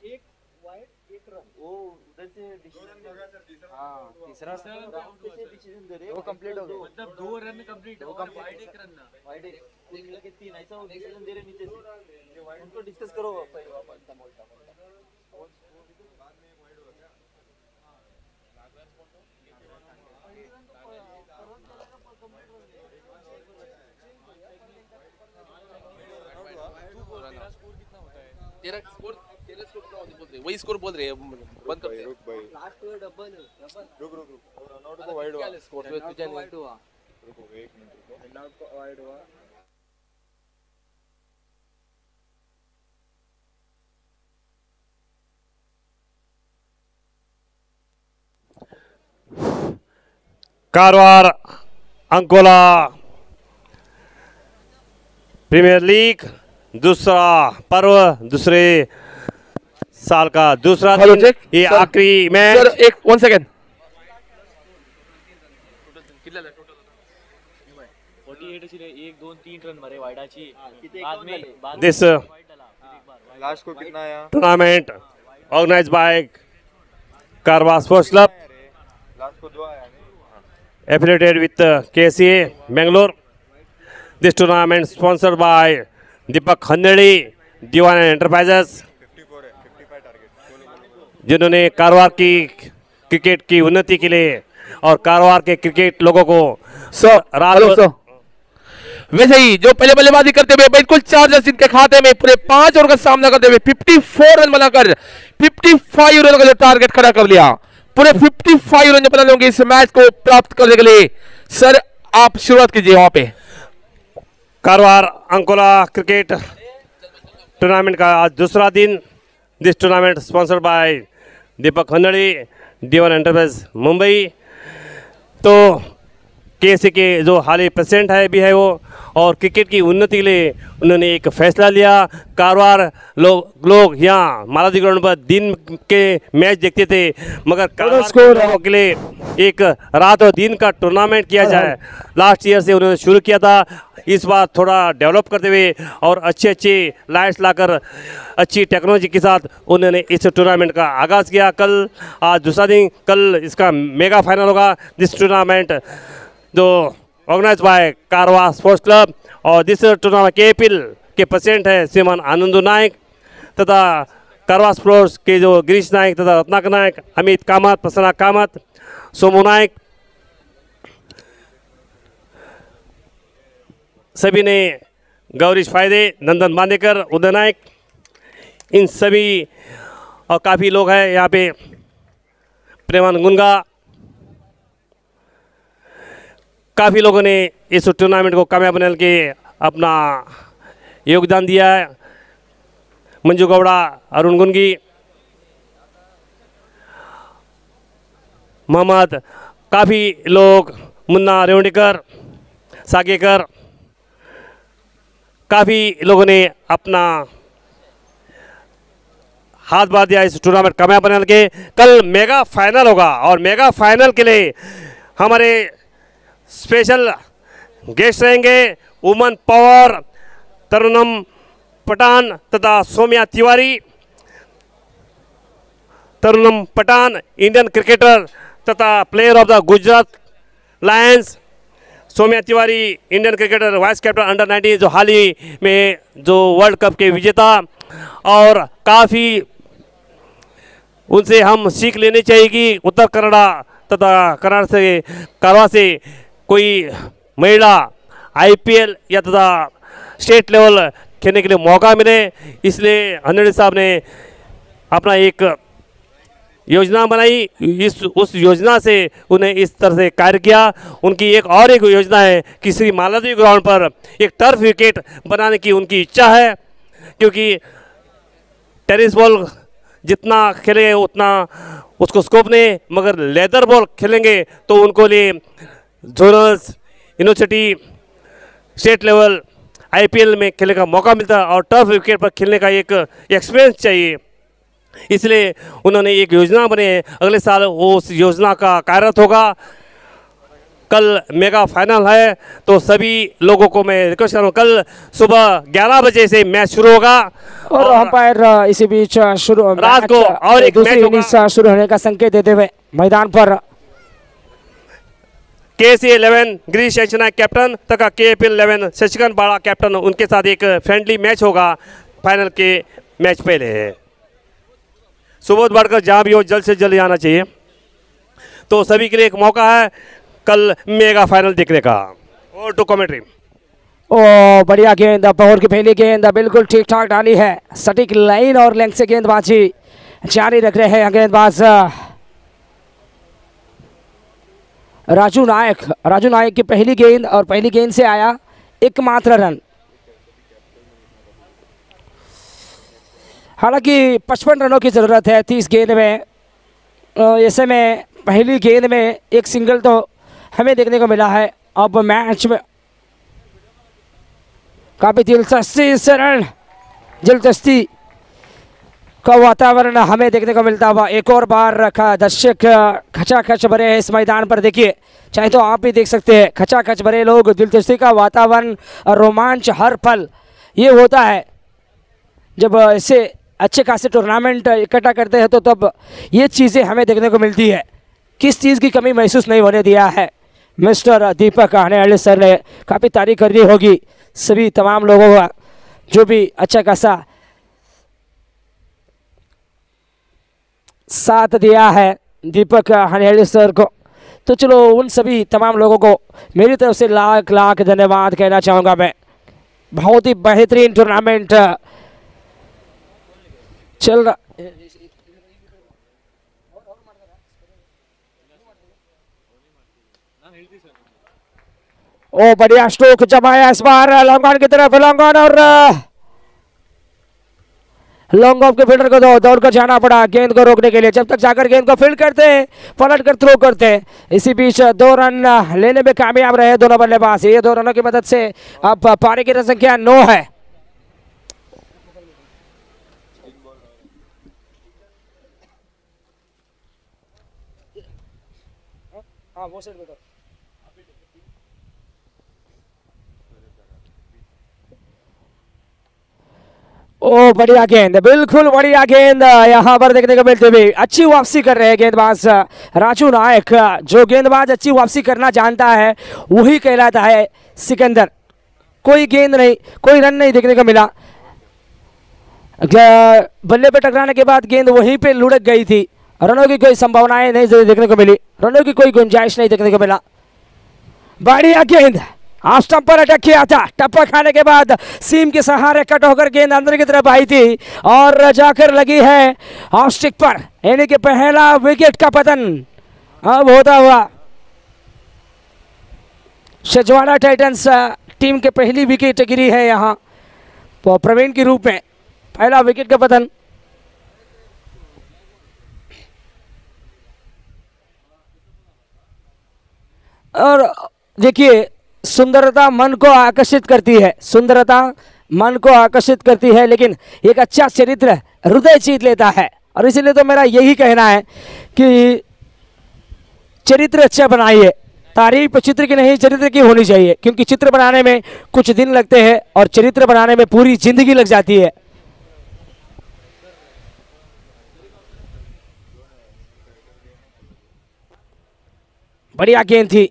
एक वाइड एक रन। वो उधर से डिसीज़न हाँ तीसरा डिसीज़न दे। रहे वो कंप्लीट हो गया मतलब दो रन कंप्लीट हो वाइड एक रन ना। वाइड एक। कुल मिला के तीन ऐसा वो डिसीज़न दे रहे नीचे से। उनको डिस्कस करो पहले वापस तेरा स्कोर तेरा वही स्कोर बोल रहे हैं बंद कर रुक भाई। लास्ट डबल डबल रुक रुक रुक। रनआउट को वाइड हुआ। स्कोर तुझे नहीं वाइड हुआ। रुको एक मिनट रुको। को वाइड हुआ। कारवार अंकोला प्रीमियर लीग दूसरा पर्व दूसरे साल का दूसरा दिन ये सर। आखिरी सर मैच एक वन सेकंड में दिस लास्ट को कितना आया? Tournament organise by Karwar sports club last को दो आया नहीं? Affiliated with uh, KCA Bangalore. This tournament sponsored by 54 है 55 टारगेट जिन्होंने कारोबार की क्रिकेट की उन्नति के लिए और कारोबार के क्रिकेट लोगों को सर रात हेलो वैसे ही जो पहले बल्लेबाजी करते हुए बिल्कुल चार्जर्स इनके खाते में पूरे पाँच ओवर का सामना करते हुए 54 रन बनाकर 55 रन का जो टारगेट खड़ा कर लिया। पूरे 55 रन जो बनाने होंगे इस मैच को प्राप्त करने के लिए सर आप शुरुआत कीजिए वहाँ पे। कारवार अंकोला क्रिकेट टूर्नामेंट का आज दूसरा दिन। This tournament sponsored by Deepak Khandadi one enterprise Mumbai. तो के के जो हाल ही प्रेसिडेंट है भी है वो और क्रिकेट की उन्नति के लिए उन्होंने एक फैसला लिया। कारवार लोग लोग यहाँ मालादी ग्राउंड पर दिन के मैच देखते थे मगर कारवार के लिए एक रात और दिन का टूर्नामेंट किया जाए। लास्ट ईयर से उन्होंने शुरू किया था। इस बार थोड़ा डेवलप करते हुए और अच्छे अच्छे लाइट्स लाकर अच्छी टेक्नोलॉजी के साथ उन्होंने इस टूर्नामेंट का आगाज़ किया। कल आज दूसरा दिन कल इसका मेगा फाइनल होगा। जिस टूर्नामेंट जो organise by Karwar sports club और दिस टूर्नामेंट के पी के प्रेसिडेंट है श्रीमान आनंद नायक तथा कारवा स्पोर्ट्स के जो गिरीश नायक तथा रत्नाकर नायक, अमित कामत, प्रसन्ना कामत, सोमू नायक, सभी ने गौरीश फ़ायदे, नंदन बांदेकर उदय नायक, इन सभी और काफ़ी लोग हैं यहाँ पे प्रेमानंद गुनगा काफ़ी लोगों ने इस टूर्नामेंट को कामयाब बनाने के अपना योगदान दिया है। मंजू गौड़ा, अरुण गुनगी, मोहम्मद, काफ़ी लोग, मुन्ना रेवणीकर सागेकर, काफ़ी लोगों ने अपना हाथ बाँध दिया इस टूर्नामेंट कामयाब बनाने के कल मेगा फाइनल होगा और मेगा फाइनल के लिए हमारे स्पेशल गेस्ट रहेंगे उमन पवार, तरुणम पठान तथा सोम्या तिवारी। तरुणम पठान, इंडियन क्रिकेटर तथा player of the Gujarat Lions Saumya Tiwari, Indian cricketer vice captain under 19 जो हाल ही में जो वर्ल्ड कप के विजेता। और काफ़ी उनसे हम सीख लेनी चाहिए कि उत्तर कन्नड़ा तथा कन्नड़ से करवा से कोई महिला आईपीएल या तथा स्टेट लेवल खेलने के लिए मौका मिले, इसलिए हनड़ी साहब ने अपना एक योजना बनाई। इस, उस योजना से उन्हें इस तरह से कार्य किया। उनकी एक और एक योजना है कि श्री मालादेवी ग्राउंड पर एक टर्फ विकेट बनाने की उनकी इच्छा है, क्योंकि टेनिस बॉल जितना खेलेंगे उतना उसको स्कोप नहीं, मगर लेदर बॉल खेलेंगे तो उनको लिए zonals university state level IPL में खेलने का मौका मिलता और टफ विकेट पर खेलने का एक एक्सपीरियंस चाहिए। इसलिए उन्होंने एक योजना बने है। अगले साल वो उस योजना का कार्यरत होगा। कल मेगा फाइनल है तो सभी लोगों को मैं रिक्वेस्ट कर रहा हूँ कल सुबह 11 बजे से मैच शुरू होगा। और अंपायर इसी बीच शुरू रात को और एक मैच शुरू होने का संकेत देते हुए मैदान पर के सी इलेवन, गिरीश एचना कैप्टन तथा K P eleven, Shashikant Bada captain, उनके साथ एक फ्रेंडली मैच होगा। फाइनल के मैच पहले है। सुबोध बढ़कर जहाँ भी हो, जल्द से जल्द आना चाहिए। तो सभी के लिए एक मौका है कल मेगा फाइनल देखने का। और टू कमेंट्री ओ, बढ़िया गेंद पहुर की पहली गेंद बिल्कुल ठीक ठाक डाली है। सटीक लाइन और लेंथ से गेंदबाजी जारी रख रहे हैं गेंदबाज। राजू नायक राजू नायक की पहली गेंद और पहली गेंद से आया एकमात्र रन। हालाँकि 55 रनों की ज़रूरत है 30 गेंद में। ऐसे में पहली गेंद में एक सिंगल तो हमें देखने को मिला है। अब मैच में काफ़ी दिलचस्पी से रन, दिलचस्पी का वातावरण हमें देखने को मिलता हुआ एक और बार रखा दर्शक खचाखच भरे हैं इस मैदान पर। देखिए, चाहे तो आप भी देख सकते हैं, खचाखच भरे लोग, दिलचस्पी का वातावरण रोमांच हर पल। ये होता है। जब ऐसे अच्छे खासे टूर्नामेंट इकट्ठा करते हैं तो तब ये चीज़ें हमें देखने को मिलती है। किस चीज़ की कमी महसूस नहीं होने दिया है। मिस्टर दीपक वाले सर ने काफ़ी तारीफ़ करनी होगी सभी तमाम लोगों का, जो भी अच्छा खासा साथ दिया है दीपक हरियाली सर को। तो चलो उन सभी तमाम लोगों को मेरी तरफ़ से लाख लाख धन्यवाद कहना चाहूँगा मैं। बहुत ही बेहतरीन टूर्नामेंट चल रहा ओ, बढ़िया स्ट्रोक जमाया इस बार लॉन्गॉन की तरफ़ लॉन्ग ऑन और लॉन्ग ऑफ़ के फील्डर को दो, दौड़ कर जाना पड़ा। गेंद को रोकने के लिए जब तक जाकर गेंद को फ़ील्ड करते हैं, पलट कर थ्रो करते हैं। इसी बीच दो रन लेने में कामयाब रहे दोनों बल्लेबाज। ये दो रनों की मदद से अब पारी की संख्या नौ है। ओ, बढ़िया गेंद, बिल्कुल बढ़िया गेंद, यहाँ पर देखने को मिलते हुई अच्छी वापसी कर रहे हैं गेंदबाज राजू नायक। जो गेंदबाज अच्छी वापसी करना जानता है, वही कहलाता है सिकंदर। कोई गेंद नहीं, कोई रन नहीं देखने को मिला। बल्ले पे टकराने के बाद गेंद वहीं पे लुढ़क गई थी। रनों की कोई संभावनाएँ नहीं देखने को मिली, रनों की कोई गुंजाइश नहीं देखने को मिला। बढ़िया गेंद। ऑफ़ स्टंप पर अटक किया था। टप्पा खाने के बाद सीम के सहारे कट होकर गेंद अंदर की तरफ़ आई थी और जाकर लगी है स्टिक पर। यानी कि पहला विकेट का पतन अब होता हुआ। सजवाड़ा टाइटंस टीम के पहली विकेट गिरी है यहाँ। प्रवीण के रूप में पहला विकेट का पतन। और देखिए सुंदरता मन को आकर्षित करती है। सुंदरता मन को आकर्षित करती है, लेकिन एक अच्छा चरित्र हृदय जीत लेता है। और इसीलिए तो मेरा यही कहना है कि चरित्र अच्छा बनाइए। तारीफ़ चित्र की नहीं, चरित्र की होनी चाहिए, क्योंकि चित्र बनाने में कुछ दिन लगते हैं और चरित्र बनाने में पूरी ज़िंदगी लग जाती है। बढ़िया गेंद थी।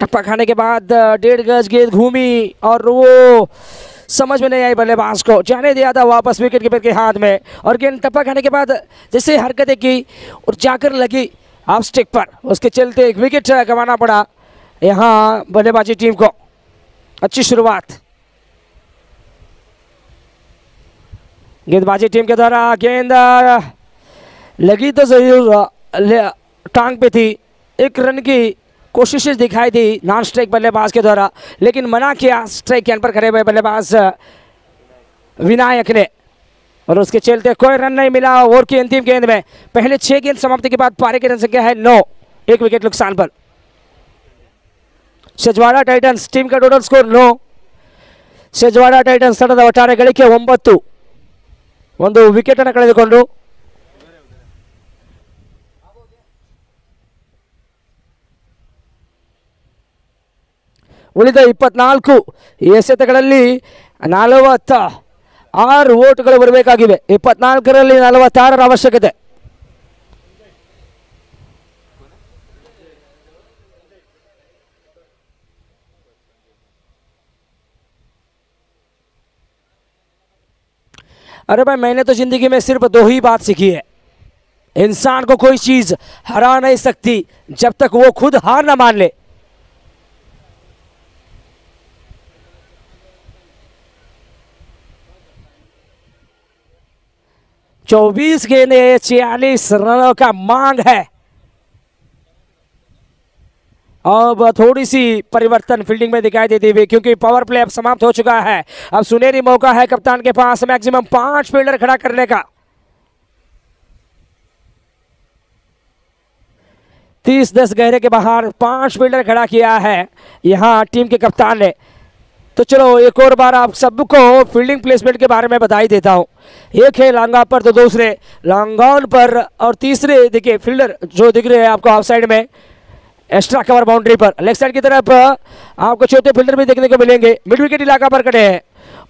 टप्पा खाने के बाद डेढ़ गज गेंद घूमी और वो समझ में नहीं आई बल्लेबाज को। जाने दिया था वापस विकेट कीपर के हाथ में और गेंद टप्पा खाने के बाद जैसे हरकतें की और जाकर लगी ऑफ़ स्टिक पर, उसके चलते एक विकेट गंवाना पड़ा। यहाँ बल्लेबाजी टीम को। अच्छी शुरुआत। गेंदबाजी टीम के द्वारा गेंद लगी तो ज़रूर टांग पे थी। एक रन की कोशिशें दिखाई दी नॉन स्ट्राइक बल्लेबाज के द्वारा लेकिन मना किया स्ट्राइक कैन पर खड़े हुए बल्लेबाज अ, विनायक ने और उसके चलते कोई रन नहीं मिला ओवर की अंतिम गेंद में पहले छह गेंद समाप्ति के बाद पारी की रन संख्या है नौ एक विकेट नुकसान पर ಸಜ್ವಾಡ ಟೈಟನ್ಸ್ ಟೀಮ್ ಕ ಟೋಟಲ್ ಸ್ಕೋರ್ ನೋ ಸಜ್ವಾಡ ಟೈಟನ್ಸ್ ತಂಡದ ಒಟ್ಟಾರೆ ಗಳಿಕೆ ಒಂಬತ್ತು ಒಂದು ವಿಕೆಟ್ ಅನ್ನು ಕಳೆದುಕೊಂಡು ಉಳಿದ ಇಪ್ಪತ್ನಾಲ್ಕು ಎಸೆತಗಳಲ್ಲಿ ನಲವತ್ತ ಆರು ಓಟುಗಳು ಬರಬೇಕಾಗಿವೆ ಇಪ್ಪತ್ನಾಲ್ಕರಲ್ಲಿ ನಲವತ್ತಾರರ ಅವಶ್ಯಕತೆ अरे भाई मैंने तो जिंदगी में सिर्फ दो ही बात सीखी है इंसान को कोई चीज हरा नहीं सकती जब तक वो खुद हार ना मान ले चौबीस गेंदे छियालीस रनों का मांग है। अब थोड़ी सी परिवर्तन फील्डिंग में दिखाई देती हुई, क्योंकि पावर प्ले अब समाप्त हो चुका है। अब सुनहरी मौका है कप्तान के पास मैक्सिमम पाँच फील्डर खड़ा करने का। तीस दस गहरे के बाहर पाँच फील्डर खड़ा किया है। यहाँ टीम के कप्तान ने तो चलो, एक और बार आप सबको फील्डिंग प्लेसमेंट के बारे में बधाई देता हूँ। एक है लांगा पर तो दूसरे लांगॉन पर, और तीसरे, देखिए फील्डर जो दिख रहे हैं आपको ऑफ़ साइड में एक्स्ट्रा कवर बाउंड्री पर। लेफ़्ट साइड की तरफ़, आपको चौथे फील्डर भी देखने को मिलेंगे। मिड विकेट इलाका पर खड़े हैं।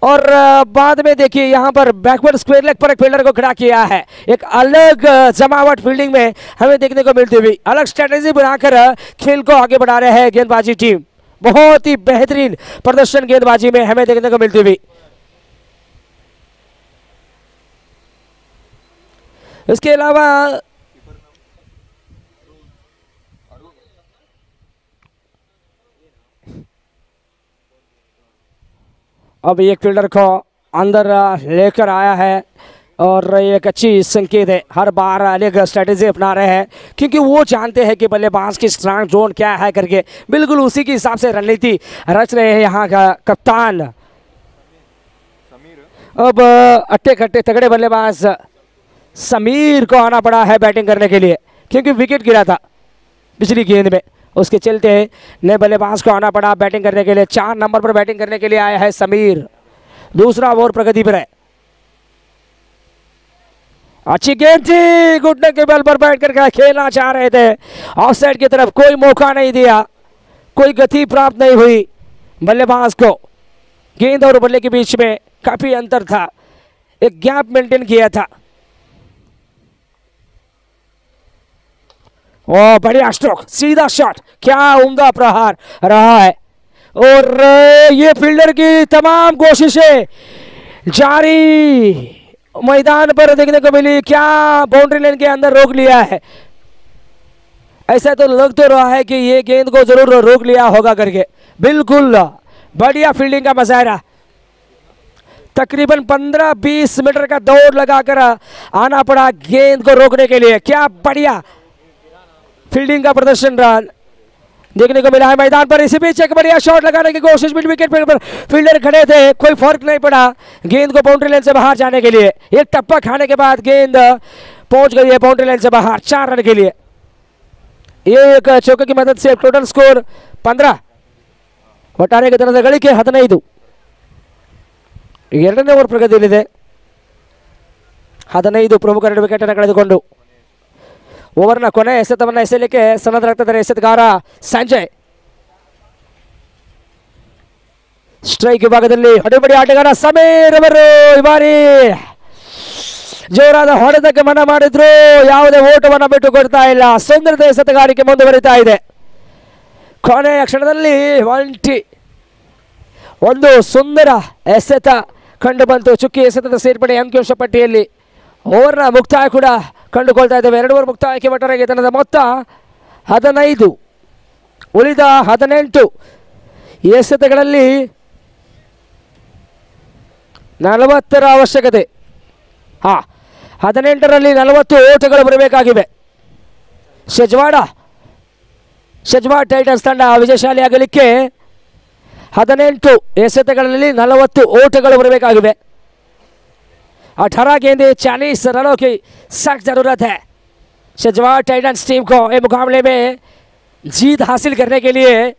और, बाद में देखिए, यहाँ पर बैकवर्ड स्क्वायर लेग पर एक फील्डर को खड़ा किया है। एक अलग, जमावट फील्डिंग में हमें देखने को मिलती हुई। अलग स्ट्रेटेजी बनाकर, खेल को आगे बढ़ा रहे हैं गेंदबाजी टीम बहुत ही बेहतरीन प्रदर्शन गेंदबाजी में हमें देखने को मिलती हुई। इसके अलावा अब एक फील्डर को अंदर लेकर आया है। और एक अच्छी संकेत है। हर बार अलग स्ट्रेटेजी अपना रहे हैं, क्योंकि वो जानते हैं कि बल्लेबाज की स्ट्रांग जोन क्या है करके। बिल्कुल उसी के हिसाब से रणनीति रच रहे हैं यहाँ का कप्तान। अब अट्टे खट्टे तगड़े बल्लेबाज समीर को आना पड़ा है बैटिंग करने के लिए, क्योंकि विकेट गिरा था पिछली गेंद में। उसके चलते नए बल्लेबाज को आना पड़ा बैटिंग करने के लिए। चार नंबर पर बैटिंग करने के लिए आया है समीर। दूसरा ओवर प्रगति पर है। अच्छी गेंद थी। घुटने के बल पर बैठ कर खेलना चाह रहे थे। ऑफ़ साइड की तरफ़ कोई मौका नहीं दिया। कोई गति प्राप्त नहीं हुई बल्लेबाज को। गेंद और बल्ले के बीच में काफ़ी अंतर था। एक गैप मेंटेन किया था। ओ, बढ़िया स्ट्रोक सीधा शॉट क्या उम्दा प्रहार रहा है। और ये फील्डर की तमाम कोशिशें जारी। मैदान पर देखने को मिली, क्या बाउंड्री लाइन के अंदर रोक लिया है? ऐसा तो लग तो रहा है कि ये गेंद को ज़रूर रोक लिया होगा करके। बिल्कुल, बढ़िया फील्डिंग का मजायरा। तकरीबन 15-20 मीटर का दौड़ लगाकर आना पड़ा गेंद को रोकने के लिए। क्या बढ़िया फील्डिंग का प्रदर्शन रहा। देखने को मिला है मैदान पर इसी बीच एक बढ़िया शॉट लगाने की कोशिश मिड विकेट पर फील्डर खड़े थे कोई फर्क नहीं पड़ा गेंद को बाउंड्री लाइन से बाहर जाने के लिए एक टप्पा खाने के बाद गेंद पहुंच गई है बाउंड्री लाइन से बाहर चार रन के लिए एक चौके की मदद से टोटल स्कोर पंद्रह ಒಟ್ಟಾರೆ ದಿನದ ಗಳಿಕೆ ಹದಿನೈದು ಎರಡನೇ ಓವರ್ ಪ್ರಗತಿಯಲ್ಲಿದೆ ಹದಿನೈದು ಪ್ರಮುಖ ಎರಡು ವಿಕೆಟನ್ನು ಕಳೆದುಕೊಂಡು ಓವರ್ನ ಕೊನೆ ಎಸೆತವನ್ನು ಎಸೆಯಲಿಕ್ಕೆ ಸನ್ನದ್ಧರಾಗ್ತಿದ್ದಾರೆ ಎಸೆತಗಾರ ಸಂಜಯ್. ಸ್ಟ್ರೈಕ್ ವಿಭಾಗದಲ್ಲಿ ಹೊಡೆಬಡಿ ಆಟಗಾರ ಸಮೀರ್ ಅವರು ಈ ಬಾರಿ ಜೋರಾದ ಹೊಡೆದಕ್ಕೆ ಮನ ಮಾಡಿದ್ರು, ಯಾವುದೇ ಓಟವನ್ನು ಬಿಟ್ಟು ಕೊಡ್ತಾ ಇಲ್ಲ. ಸುಂದರದ ಎಸೆತಗಾರಿಕೆ ಮುಂದುವರಿತಾ ಇದೆ. ಕೊನೆಯ ಕ್ಷಣದಲ್ಲಿ ಒಂಟಿ ಒಂದು ಸುಂದರ ಎಸೆತ ಕಂಡು ಬಂತು. ಚುಕ್ಕಿ ಎಸೆತದ ಸೇರ್ಪಡೆ ಅಂಕಿಅಂಶ ಪಟ್ಟಿಯಲ್ಲಿ. ಓವರ್ನ ಮುಕ್ತಾಯ ಕೂಡ ಕಂಡುಕೊಳ್ತಾ ಇದ್ದೇವೆ. ಎರಡು ಓವರ್ ಮುಕ್ತಾಯಕ್ಕೆ ಒಟ್ಟಾರೆಗೆ ತನದ ಮೊತ್ತ ಹದಿನೈದು, ಉಳಿದ ಹದಿನೆಂಟು. ಎಸೆತಗಳಲ್ಲಿ ನಲವತ್ತರ ಅವಶ್ಯಕತೆ. ಹಾ, ಹದಿನೆಂಟರಲ್ಲಿ ನಲವತ್ತು ಓಟಗಳು ಬರಬೇಕಾಗಿವೆ. ಸಜ್ವಾಡ ಶಜ್ವಾಡ್ ಟೈಟನ್ಸ್ ತಂಡ ವಿಜಯಶಾಲಿ ಆಗಲಿಕ್ಕೆ ಹದಿನೆಂಟು ಎಸೆತಗಳಲ್ಲಿ ನಲವತ್ತು ಓಟಗಳು ಬರಬೇಕಾಗಿವೆ. ಅಠಾರ ಗೆಂದೆ ಚಾಲೀಸ್ ರನೋಕಿ सख्त ज़रूरत है। शजवा टाइटन्स टीम को इस मुकाबले में जीत हासिल करने के लिए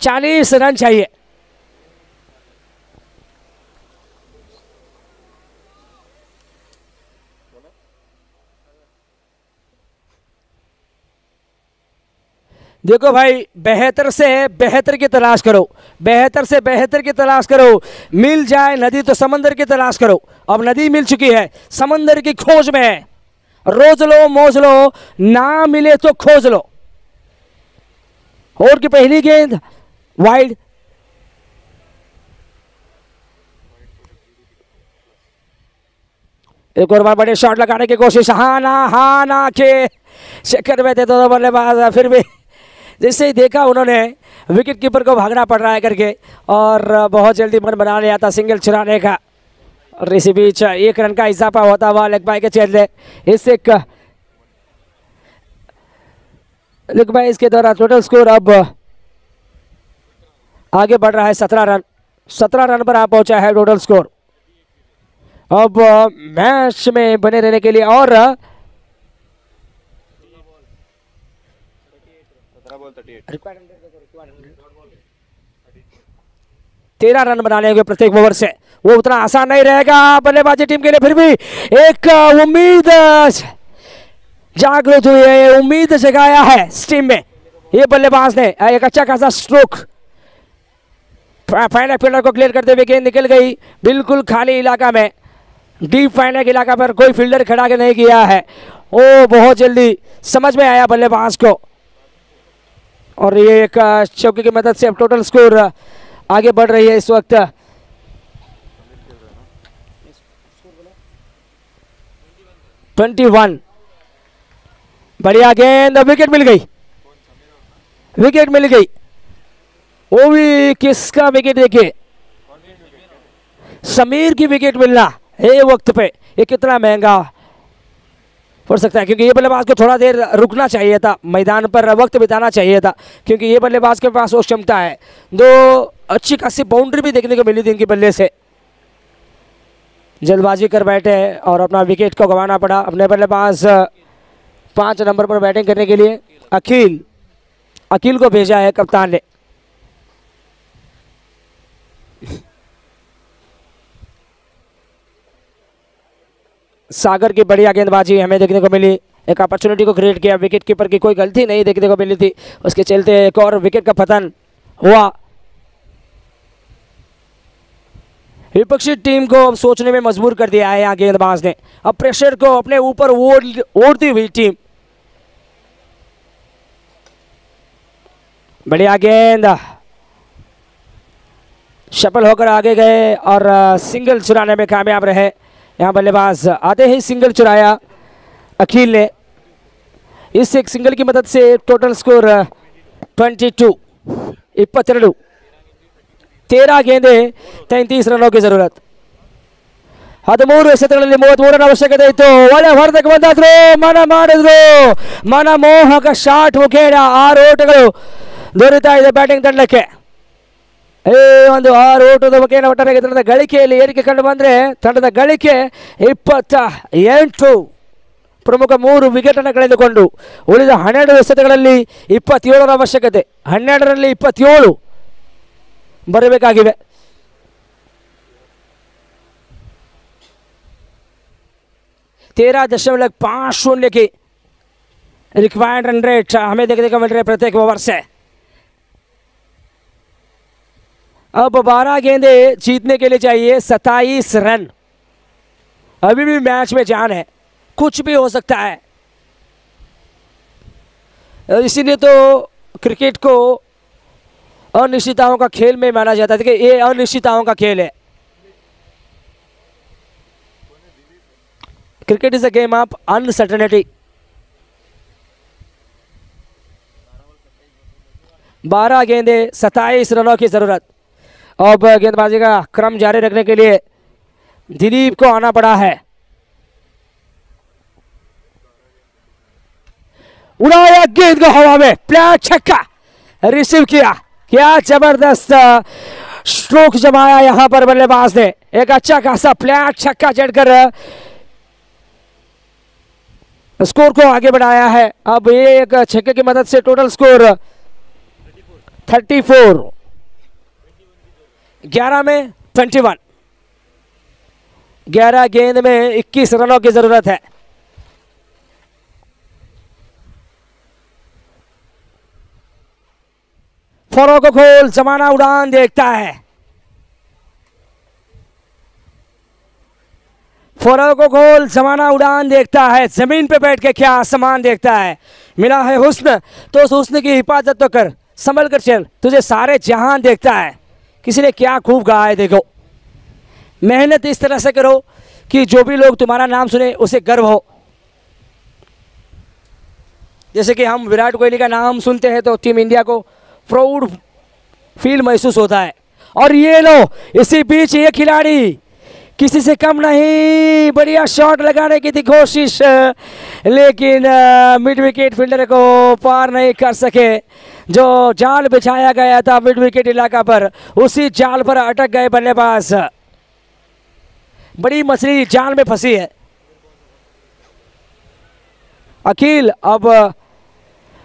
चालीस रन चाहिए। देखो भाई, बेहतर से बेहतर की तलाश करो। बेहतर से बेहतर की तलाश करो। मिल जाए नदी तो समंदर की तलाश करो। अब नदी मिल चुकी है, समंदर की खोज में है। रोज लो मोज लो ना मिले तो खोज लो और की पहली गेंद? वाइड एक और बार बड़े शॉट लगाने की कोशिश। हाँ ना हाँ ना के चक्कर में थे तो बल्लेबाज फिर भी। जैसे ही देखा उन्होंने विकेट कीपर को भागना पड़ रहा है करके। और बहुत जल्दी मन बना लिया था सिंगल चुराने का। और इसी बीच एक रन का इजाफा होता हुआ लेग बाई के चलते इस एक लेग बाई के द्वारा टोटल स्कोर अब आगे बढ़ रहा है सत्रह रन। सत्रह रन पर आ पहुँचा है टोटल स्कोर अब मैच में बने रहने के लिए और तेरह रन बनाने होंगे प्रत्येक ओवर से। वो उतना आसान नहीं रहेगा। बल्लेबाजी टीम के लिए फिर भी एक उम्मीद जागृत हुई है उम्मीद जगाया है इस टीम में। ये बल्लेबाज ने एक अच्छा खासा स्ट्रोक फाइनल फील्डर को क्लियर करते हुए गेंद निकल गई। बिल्कुल खाली इलाका में डीप फाइनल इलाका पर कोई फील्डर खड़ा के नहीं किया है। ओ, बहुत जल्दी समझ में आया बल्लेबाज को। और ये एक चौकी की मदद से अब टोटल स्कोर आगे बढ़ रही है इस वक्त। ट्वेंटी वन बढ़िया गेंद विकेट मिल गई। विकेट मिल गई। वो भी किसका विकेट देखिए? समीर की विकेट मिलना ये वक्त पे। ये कितना महँगा पड़ सकता है, क्योंकि ये बल्लेबाज को थोड़ा देर रुकना चाहिए था, मैदान पर वक्त बिताना चाहिए था, क्योंकि ये बल्लेबाज के पास वो क्षमता है। दो अच्छी खासी बाउंड्री भी देखने को मिली थी इनकी बल्ले से। जल्दबाजी कर बैठे और अपना विकेट को गंवाना पड़ा। अपने बल्लेबाज पाँच नंबर पर बैटिंग करने के लिए अखिल अखिल को भेजा है कप्तान ने। सागर की बढ़िया गेंदबाजी हमें देखने को मिली। एक अपॉर्चुनिटी को क्रिएट किया। विकेट कीपर की कोई गलती नहीं देखने को मिली थी। उसके चलते एक और विकेट का पतन हुआ। विपक्षी टीम को अब सोचने में मजबूर कर दिया है यहाँ गेंदबाज ने। अब प्रेशर को अपने ऊपर ओढ़ ओढ़ती हुई टीम। बढ़िया गेंद सफल होकर आगे गए और सिंगल चुराने में कामयाब रहे। यहाँ बल्लेबाज आते ही सिंगल चुराया अखिल ने। इस एक सिंगल की मदद से टोटल स्कोर ट्वेंटी टू इपत्ते ತೇರಾ ಗೇಂದೆ ತೈಂತೀಸ್ ರನ್ ಹೋಗಿ ಜರೂರತ್. ಹದಿಮೂರು ಎಸೆತಗಳಲ್ಲಿ ಮೂವತ್ಮೂರು ರನ್ ಅವಶ್ಯಕತೆ ಇತ್ತು. ಒಳ್ಳೆ ಹೊರದಕ್ಕೆ ಬಂದಾದ್ರು. ಮನ ಮಾಡಿದ್ರು. ಮನಮೋಹಕ ಶಾಟ್ ಮುಖೇನ ಆರು ಓಟಗಳು ದೊರೀತಾ ಇದೆ ಬ್ಯಾಟಿಂಗ್ ತಂಡಕ್ಕೆ. ಈ ಒಂದು ಆರು ಓಟದ ಮುಖೇನ ಒಟ್ಟಾರೆ ತಂಡದ ಗಳಿಕೆಯಲ್ಲಿ ಏರಿಕೆ ಕಂಡು ಬಂದರೆ ತಂಡದ ಗಳಿಕೆ ಇಪ್ಪತ್ತ ಎಂಟು. ಪ್ರಮುಖ ಮೂರು ವಿಕೆಟನ್ನು ಕಳೆದುಕೊಂಡು ಉಳಿದ ಹನ್ನೆರಡು ಎಸೆತಗಳಲ್ಲಿ ಇಪ್ಪತ್ತೇಳರ ಅವಶ್ಯಕತೆ. ಹನ್ನೆರಡರಲ್ಲಿ ಇಪ್ಪತ್ತೇಳು. ಬರಬೇಕಾಗಿವೆ तेरह दशमलव पाँच शून्य की रिक्वायर्ड रन रेट हमें देखने को मिल रहे प्रत्येक ओवर से अब बारह गेंदे जीतने के लिए चाहिए सताईस रन अभी भी मैच में जान है कुछ भी हो सकता है इसीलिए तो क्रिकेट को अनिश्चितताओं का खेल में माना जाता है। कि ये अनिश्चितताओं का खेल है। Cricket is a game of uncertainty. बारह गेंदे, सत्ताईस रनों की ज़रूरत। अब गेंदबाजी का क्रम जारी रखने के लिए दिलीप को आना पड़ा है। उड़ाया गेंद को हवा में प्लेट छक्का रिसीव किया। क्या ज़बरदस्त स्ट्रोक जमाया यहाँ पर बल्लेबाज ने। एक अच्छा खासा फ्लैट छक्का चढ़कर स्कोर को आगे बढ़ाया है। अब ये एक छक्के की मदद से टोटल स्कोर 34 11 में 21 11 गेंद में 21 रनों की ज़रूरत है। फरों को खोल, जमाना उड़ान देखता है। फरों को खोल, जमाना उड़ान देखता है। ज़मीन पे बैठ के क्या आसमान देखता है। मिला है हुस्न तो उस हुस्न की हिफाजत तो कर, संभल कर चल। तुझे सारे जहान देखता है। किसी ने क्या खूब कहा है, देखो। मेहनत इस तरह से करो कि जो भी लोग तुम्हारा नाम सुने, उसे गर्व हो। जैसे कि हम विराट कोहली का नाम सुनते हैं तो टीम इंडिया को प्राउड फील महसूस होता है। और ये लो, इसी बीच ये खिलाड़ी किसी से कम नहीं, बढ़िया शॉट लगाने की थी कोशिश, लेकिन मिड विकेट फील्डर को पार नहीं कर सके। जो जाल बिछाया गया था मिड विकेट इलाका पर, उसी जाल पर अटक गए बल्लेबाज। बड़ी मछली जाल में फंसी है। अखिल अब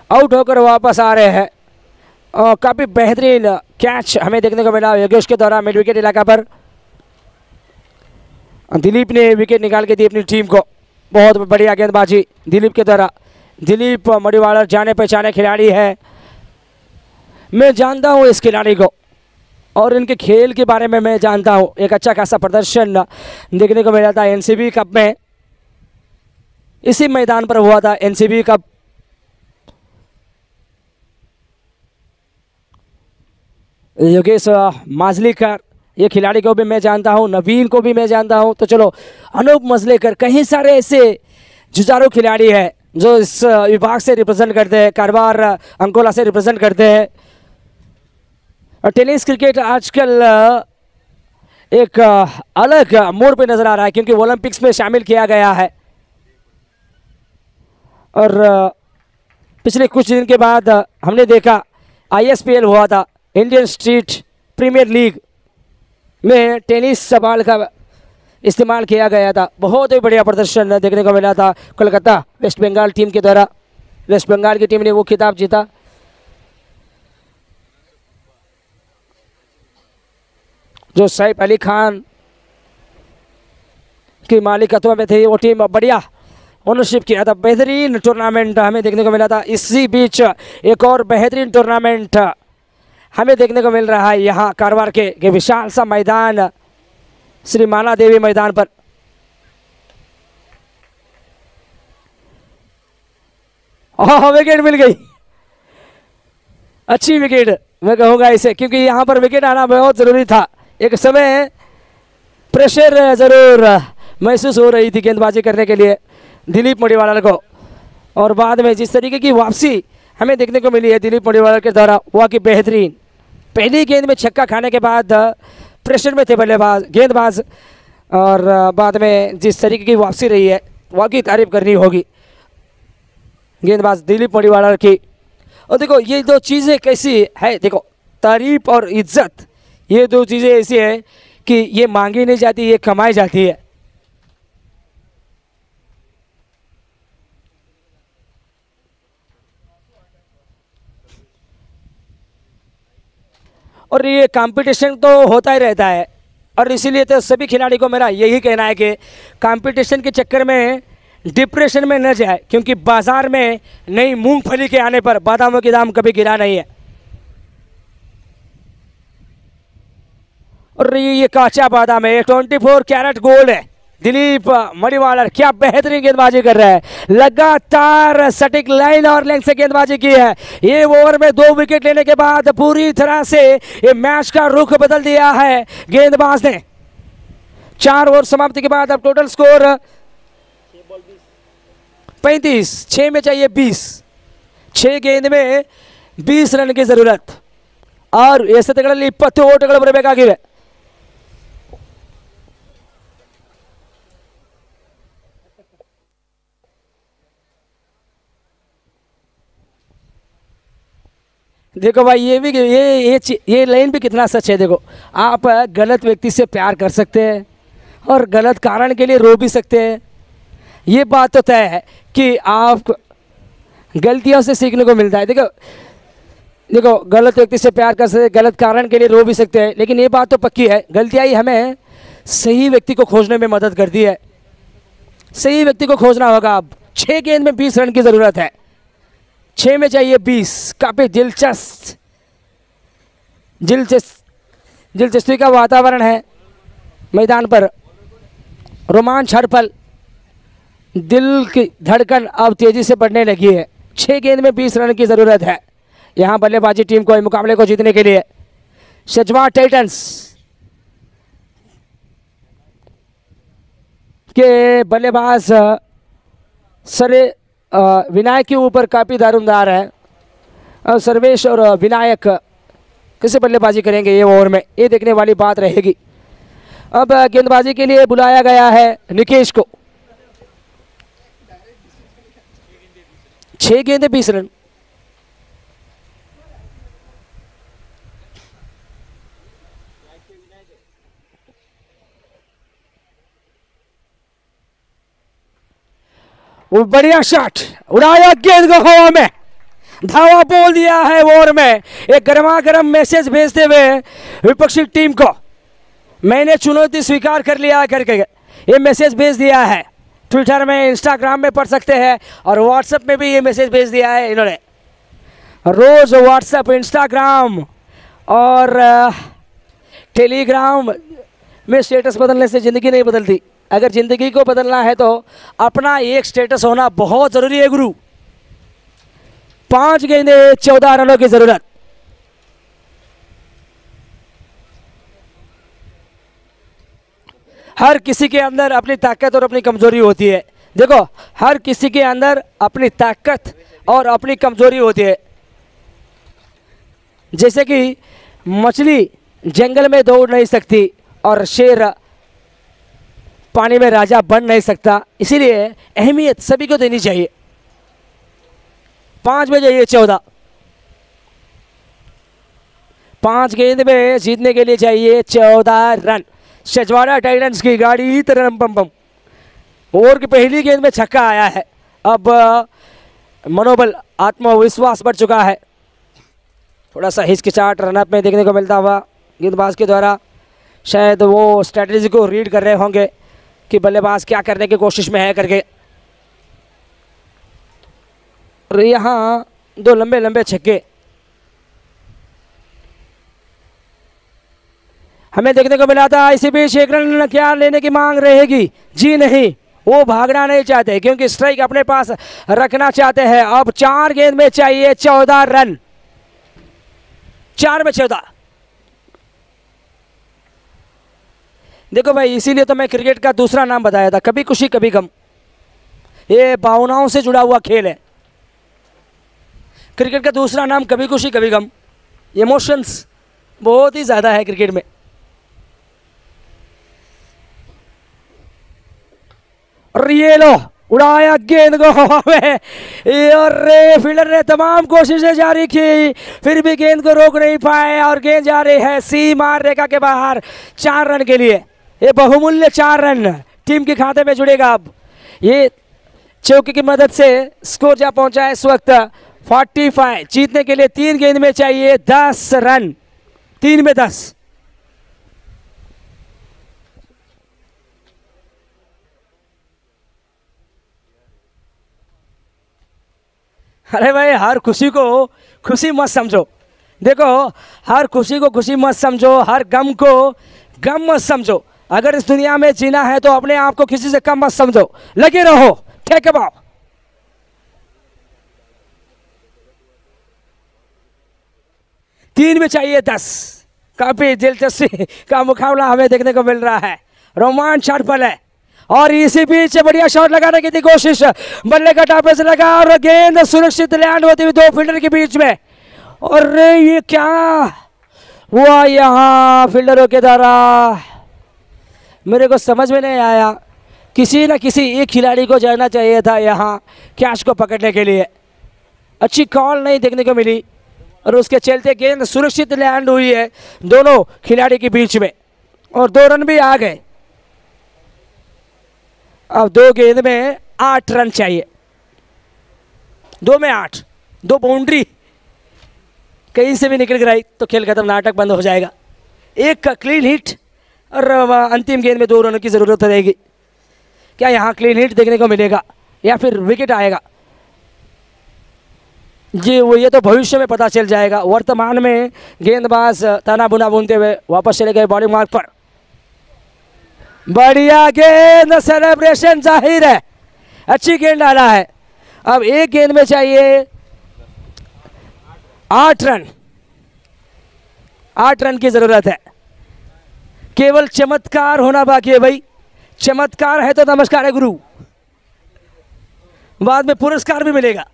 आउट होकर वापस आ रहे हैं। और काफ़ी बेहतरीन कैच हमें देखने को मिला योगेश के द्वारा मिड विकेट इलाका पर। दिलीप ने विकेट निकाल के दी अपनी टीम को। बहुत बढ़िया गेंदबाजी दिलीप के द्वारा। दिलीप मडिवालर जाने पहचाने खिलाड़ी है। मैं जानता हूँ इस खिलाड़ी को और इनके खेल के बारे में मैं जानता हूँ। एक अच्छा खासा प्रदर्शन देखने को मिला था एनसीबी कप में। इसी मैदान पर हुआ था एनसीबी कप योगेश माजलीकर, ये खिलाड़ी को भी मैं जानता हूँ, नवीन को भी मैं जानता हूँ। तो चलो, अनूप मजलेकर कई सारे ऐसे जुजारू खिलाड़ी हैं जो इस विभाग से रिप्रेजेंट करते हैं कारवार अंकोला से रिप्रेजेंट करते हैं। और टेनिस क्रिकेट आजकल एक अलग मोड़ पे नज़र आ रहा है, क्योंकि ओलंपिक्स में शामिल किया गया है। और पिछले कुछ दिन के बाद हमने देखा, आईएसपीएल हुआ था। इंडियन स्ट्रीट प्रीमियर लीग में टेनिस सवाल का इस्तेमाल किया गया था। बहुत ही बढ़िया प्रदर्शन देखने को मिला था। कोलकाता वेस्ट बंगाल टीम के द्वारा। वेस्ट बंगाल की टीम ने वो खिताब जीता। जो सैफ अली खान की मालिकत्व में थी, वो टीम बढ़िया ओनरशिप किया था। बेहतरीन टूर्नामेंट हमें देखने को मिला था। इसी बीच एक और बेहतरीन टूर्नामेंट हमें देखने को मिल रहा है यहाँ कारवार के, के विशाल सा मैदान श्री माला देवी मैदान पर। ओह विकेट मिल गई। अच्छी विकेट मैं कहूँगा इसे क्योंकि यहाँ पर विकेट आना बहुत ज़रूरी था। एक समय प्रेशर ज़रूर महसूस हो रही थी गेंदबाजी करने के लिए दिलीप मोड़ीवाला को। और बाद में जिस तरीके की वापसी हमें देखने को मिली है दिलीप मोड़ीवाला के द्वारा वह की बेहतरीन। पहली गेंद में छक्का खाने के बाद प्रेशर में थे बल्लेबाज, गेंदबाज, और बाद में जिस तरीके की वापसी रही है की तारीफ़ करनी होगी। गेंदबाज दिलीप मोड़ीवाला की। और देखो, ये दो चीज़ें कैसी है, देखो, तारीफ़ और इज़्ज़त, ये दो चीज़ें ऐसी हैं कि ये मांगी नहीं जाती, ये कमाई जाती है। और ये कंपटीशन तो होता ही रहता है। और इसीलिए तो सभी खिलाड़ी को मेरा यही कहना है कि कंपटीशन के चक्कर में डिप्रेशन में न जाए, क्योंकि बाज़ार में नई मूंगफली के आने पर बादामों के दाम कभी गिरा नहीं है। और ये ये काचा बादाम है ट्वेंटी फोर कैरेट गोल्ड है। दिलीप मणिवालर क्या बेहतरीन गेंदबाजी कर रहा है लगातार सटिक लाइन और लेंथ से गेंदबाजी की है ये ओवर में दो विकेट लेने के बाद पूरी तरह से ये मैच का रुख बदल दिया है गेंदबाज ने चार ओवर समाप्ति के बाद अब टोटल स्कोर पैंतीस छः में चाहिए बीस छः गेंद में बीस रन की जरूरत और ಎಸೆತಗಳಲ್ಲಿ ಇಪ್ಪತ್ತು ಓಟಗಳು ಬರಬೇಕಾಗಿವೆ देखो भाई, ये भी ये ये ये लाइन भी कितना सच है देखो। आप गलत व्यक्ति से प्यार कर सकते हैं और गलत कारण के लिए रो भी सकते हैं। ये बात तो तय है कि आप गलतियों से सीखने को मिलता है। देखो देखो, गलत व्यक्ति से प्यार कर सकते, गलत कारण के लिए रो भी सकते हैं, लेकिन ये बात तो पक्की है, गलतियाँ ही हमें सही व्यक्ति को खोजने में मदद करती है। सही व्यक्ति को खोजना होगा। अब छः गेंद में बीस रन की ज़रूरत है। छः में चाहिए बीस। काफ़ी दिलचस्प दिलचस्प, दिलचस्पी का वातावरण है मैदान पर। रोमांच हर पल। दिल की धड़कन अब तेज़ी से बढ़ने लगी है। छः गेंद में बीस रन की ज़रूरत है। यहाँ बल्लेबाजी टीम को मुकाबले को जीतने के लिए। शजवा टाइटन्स के बल्लेबाज, सरे विनायक के ऊपर काफ़ी दारूमदार है। सर्वेश और विनायक, कैसे बल्लेबाजी करेंगे ये ओवर में? ये देखने वाली बात रहेगी। अब गेंदबाजी के लिए बुलाया गया है निकेश को। छः गेंदे, बीस रन। वो बढ़िया शॉट उड़ाया गेंद को हवा में। धावा बोल दिया है ओवर में। एक गर्मा गर्म मैसेज भेजते हुए विपक्षी टीम को। मैंने चुनौती स्वीकार कर लिया करके। ये मैसेज भेज दिया है। ट्विटर में इंस्टाग्राम में पढ़ सकते हैं और व्हाट्सएप में भी ये मैसेज भेज दिया है इन्होंने। रोज व्हाट्सएप इंस्टाग्राम और टेलीग्राम में स्टेटस बदलने से ज़िंदगी नहीं बदलती। अगर ज़िंदगी को बदलना है तो अपना एक स्टेटस होना बहुत ज़रूरी है, गुरु। पाँच गेंदे, चौदह रनों की ज़रूरत। हर किसी के अंदर अपनी ताकत और अपनी कमज़ोरी होती है। देखो, हर किसी के अंदर अपनी ताकत और अपनी कमज़ोरी होती है। जैसे कि मछली जंगल में दौड़ नहीं सकती और शेर पानी में राजा बन नहीं सकता। इसीलिए अहमियत सभी को देनी चाहिए। पाँच बजे ये चौदह। पाँच गेंद में जीतने के लिए चाहिए चौदह रन। सजवाड़ा टाइटंस की गाड़ी तरम पम पम ओवर की पहली गेंद में छक्का आया है। अब मनोबल, आत्मविश्वास बढ़ चुका है। थोड़ा सा हिचकिचाहट रनअप में देखने को मिलता हुआ गेंदबाज के द्वारा। शायद वो स्ट्रेटजी को रीड कर रहे होंगे। कि बल्लेबाज क्या करने की कोशिश में है करके। और यहाँ दो लंबे लंबे छक्के। हमें देखने को मिला था, इसी बीच एक रन क्या लेने की मांग रहेगी। जी नहीं, वो भागना नहीं चाहते, क्योंकि स्ट्राइक अपने पास रखना चाहते हैं। अब चार गेंद में चाहिए चौदह रन। चार में चौदह। देखो भाई, इसीलिए तो मैं क्रिकेट का दूसरा नाम बताया था। कभी खुशी, कभी गम। ये भावनाओं से जुड़ा हुआ खेल है। क्रिकेट का दूसरा नाम कभी खुशी, कभी गम। इमोशंस बहुत ही ज़्यादा है क्रिकेट में। और ये लो, उड़ाया गेंद को हवा में। और रे, फील्डर ने तमाम कोशिशें जारी की। फिर भी गेंद को रोक नहीं पाए और गेंद जा रही है सी मार रेखा के बाहर, चार रन के लिए। ये बहुमूल्य चार रन टीम के खाते में जुड़ेगा अब। ये चौके की मदद से स्कोर जा पहुँचा है इस वक्त। 45 जीतने के लिए तीन गेंद में चाहिए 10 रन। तीन में 10 अरे भाई, हर खुशी को खुशी मत समझो। देखो, हर खुशी को खुशी मत समझो, हर गम को गम मत समझो। अगर इस दुनिया में जीना है तो अपने आप को किसी से कम मत समझो। लगे रहो। टेक अबाउ तीन में चाहिए दस। काफ़ी दिलचस्पी का मुकाबला हमें देखने को मिल रहा है। रोमांचक पल है। और इसी बीच बढ़िया शॉट लगाने की थी कोशिश। बल्ले का टापे से लगा और गेंद सुरक्षित लैंड होती हुई दो फील्डर के बीच में। और ये क्या? हुआ यहाँ फील्डरों के द्वारा। मेरे को समझ में नहीं आया। किसी न किसी एक खिलाड़ी को जाना चाहिए था यहाँ कैच को पकड़ने के लिए। अच्छी कॉल नहीं देखने को मिली और उसके चलते गेंद सुरक्षित लैंड हुई है दोनों खिलाड़ी के बीच में और दो रन भी आ गए। अब दो गेंद में आठ रन चाहिए। दो में आठ, दो बाउंड्री कहीं से भी निकल आई तो खेल खत्म, नाटक बंद हो जाएगा। एक का क्लीन हिट और अंतिम गेंद में दो रनों की ज़रूरत रहेगी। क्या यहाँ क्लीन हिट देखने को मिलेगा? या फिर विकेट आएगा? जी, वो ये तो भविष्य में पता चल जाएगा। वर्तमान में गेंदबाज ताना बुना बुनते हुए वापस चले गए बॉलिंग मार्ग पर। बढ़िया गेंद सेलिब्रेशन ज़ाहिर है। अच्छी गेंद डाला है। अब एक गेंद में चाहिए आठ रन। आठ रन की ज़रूरत है। केवल चमत्कार होना बाकी है भाई। चमत्कार है तो नमस्कार है गुरु। बाद में पुरस्कार भी मिलेगा।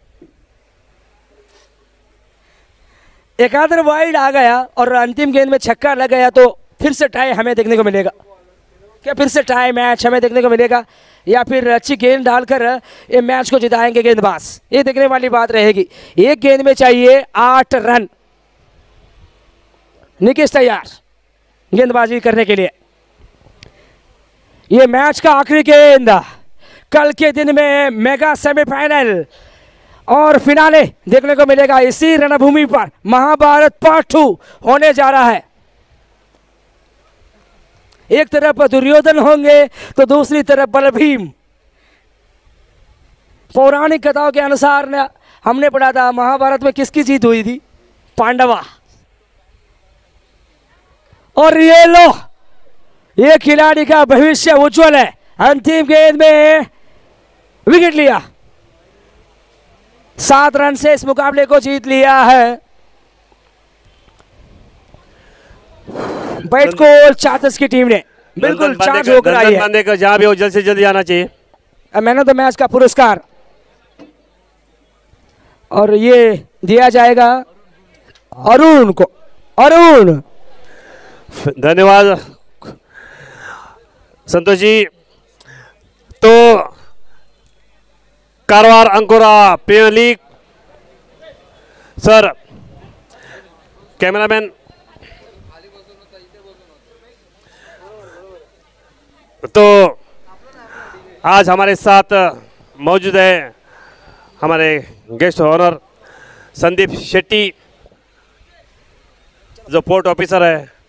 एकाधर वाइड आ गया और अंतिम गेंद में छक्का लग गया तो फिर से टाई हमें देखने को मिलेगा। क्या फिर से टाई मैच हमें देखने को मिलेगा? या फिर अच्छी गेंद डालकर ये मैच को जिताएँगे गेंदबाज? ये देखने वाली बात रहेगी। एक गेंद में चाहिए आठ रन निकेश तैयार। गेंदबाजी करने के लिए। ये मैच का आखिरी गेंद। कल के दिन में मेगा सेमीफाइनल और फिनाले देखने को मिलेगा इसी रणभूमि पर। महाभारत पार्ट टू होने जा रहा है। एक तरफ़ दुर्योधन होंगे तो दूसरी तरफ़ बलभीम। पौराणिक कथाओं के अनुसार हमने पढ़ा था, महाभारत में किसकी जीत हुई थी? पांडवा। और ये लो। ये खिलाड़ी का भविष्य उज्जवल है। अंतिम गेंद में विकेट लिया। सात रन से इस मुकाबले को जीत लिया है। बैट को चार्टर्स की टीम ने बिल्कुल चार्ज होकर आई है। का जहाँ भी हो जल्द से जल्दी आना चाहिए। मैन ऑफ़ द मैच का पुरस्कार। और ये दिया जाएगा अरुण को। अरुण! धन्यवाद। संतोष जी तो Karwar Ankura premier league sir, cameraman. तो आज हमारे साथ मौजूद है हमारे गेस्ट ऑनर संदीप शेट्टी, जो पोर्ट ऑफिसर है।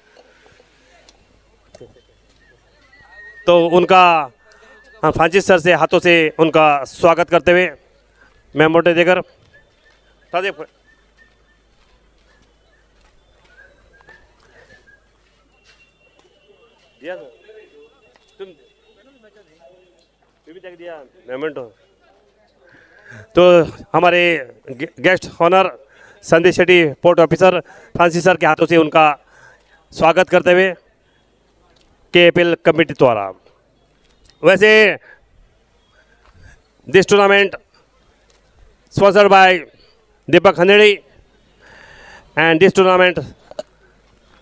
तो उनका हम फ्रांसिस सर से हाथों से उनका स्वागत करते हुए मैं मोटे देकर पेमेंट तो। हमारे guest honour Sandeep Shetty, port officer Francis sir के हाथों से उनका स्वागत करते हुए के कमेटी द्वारा। वैसे this tournament sponsored by Deepak Khandedi and this tournament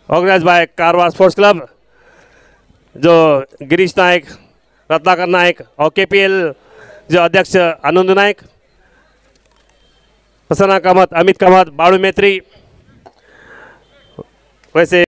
organise by Karwar sports club जो गिरीश नायक, रत्नाकर नायक और के जो अध्यक्ष आनंद नायक, प्रसन्ना कामत, अमित कामत, बाड़ू मैत्री, वैसे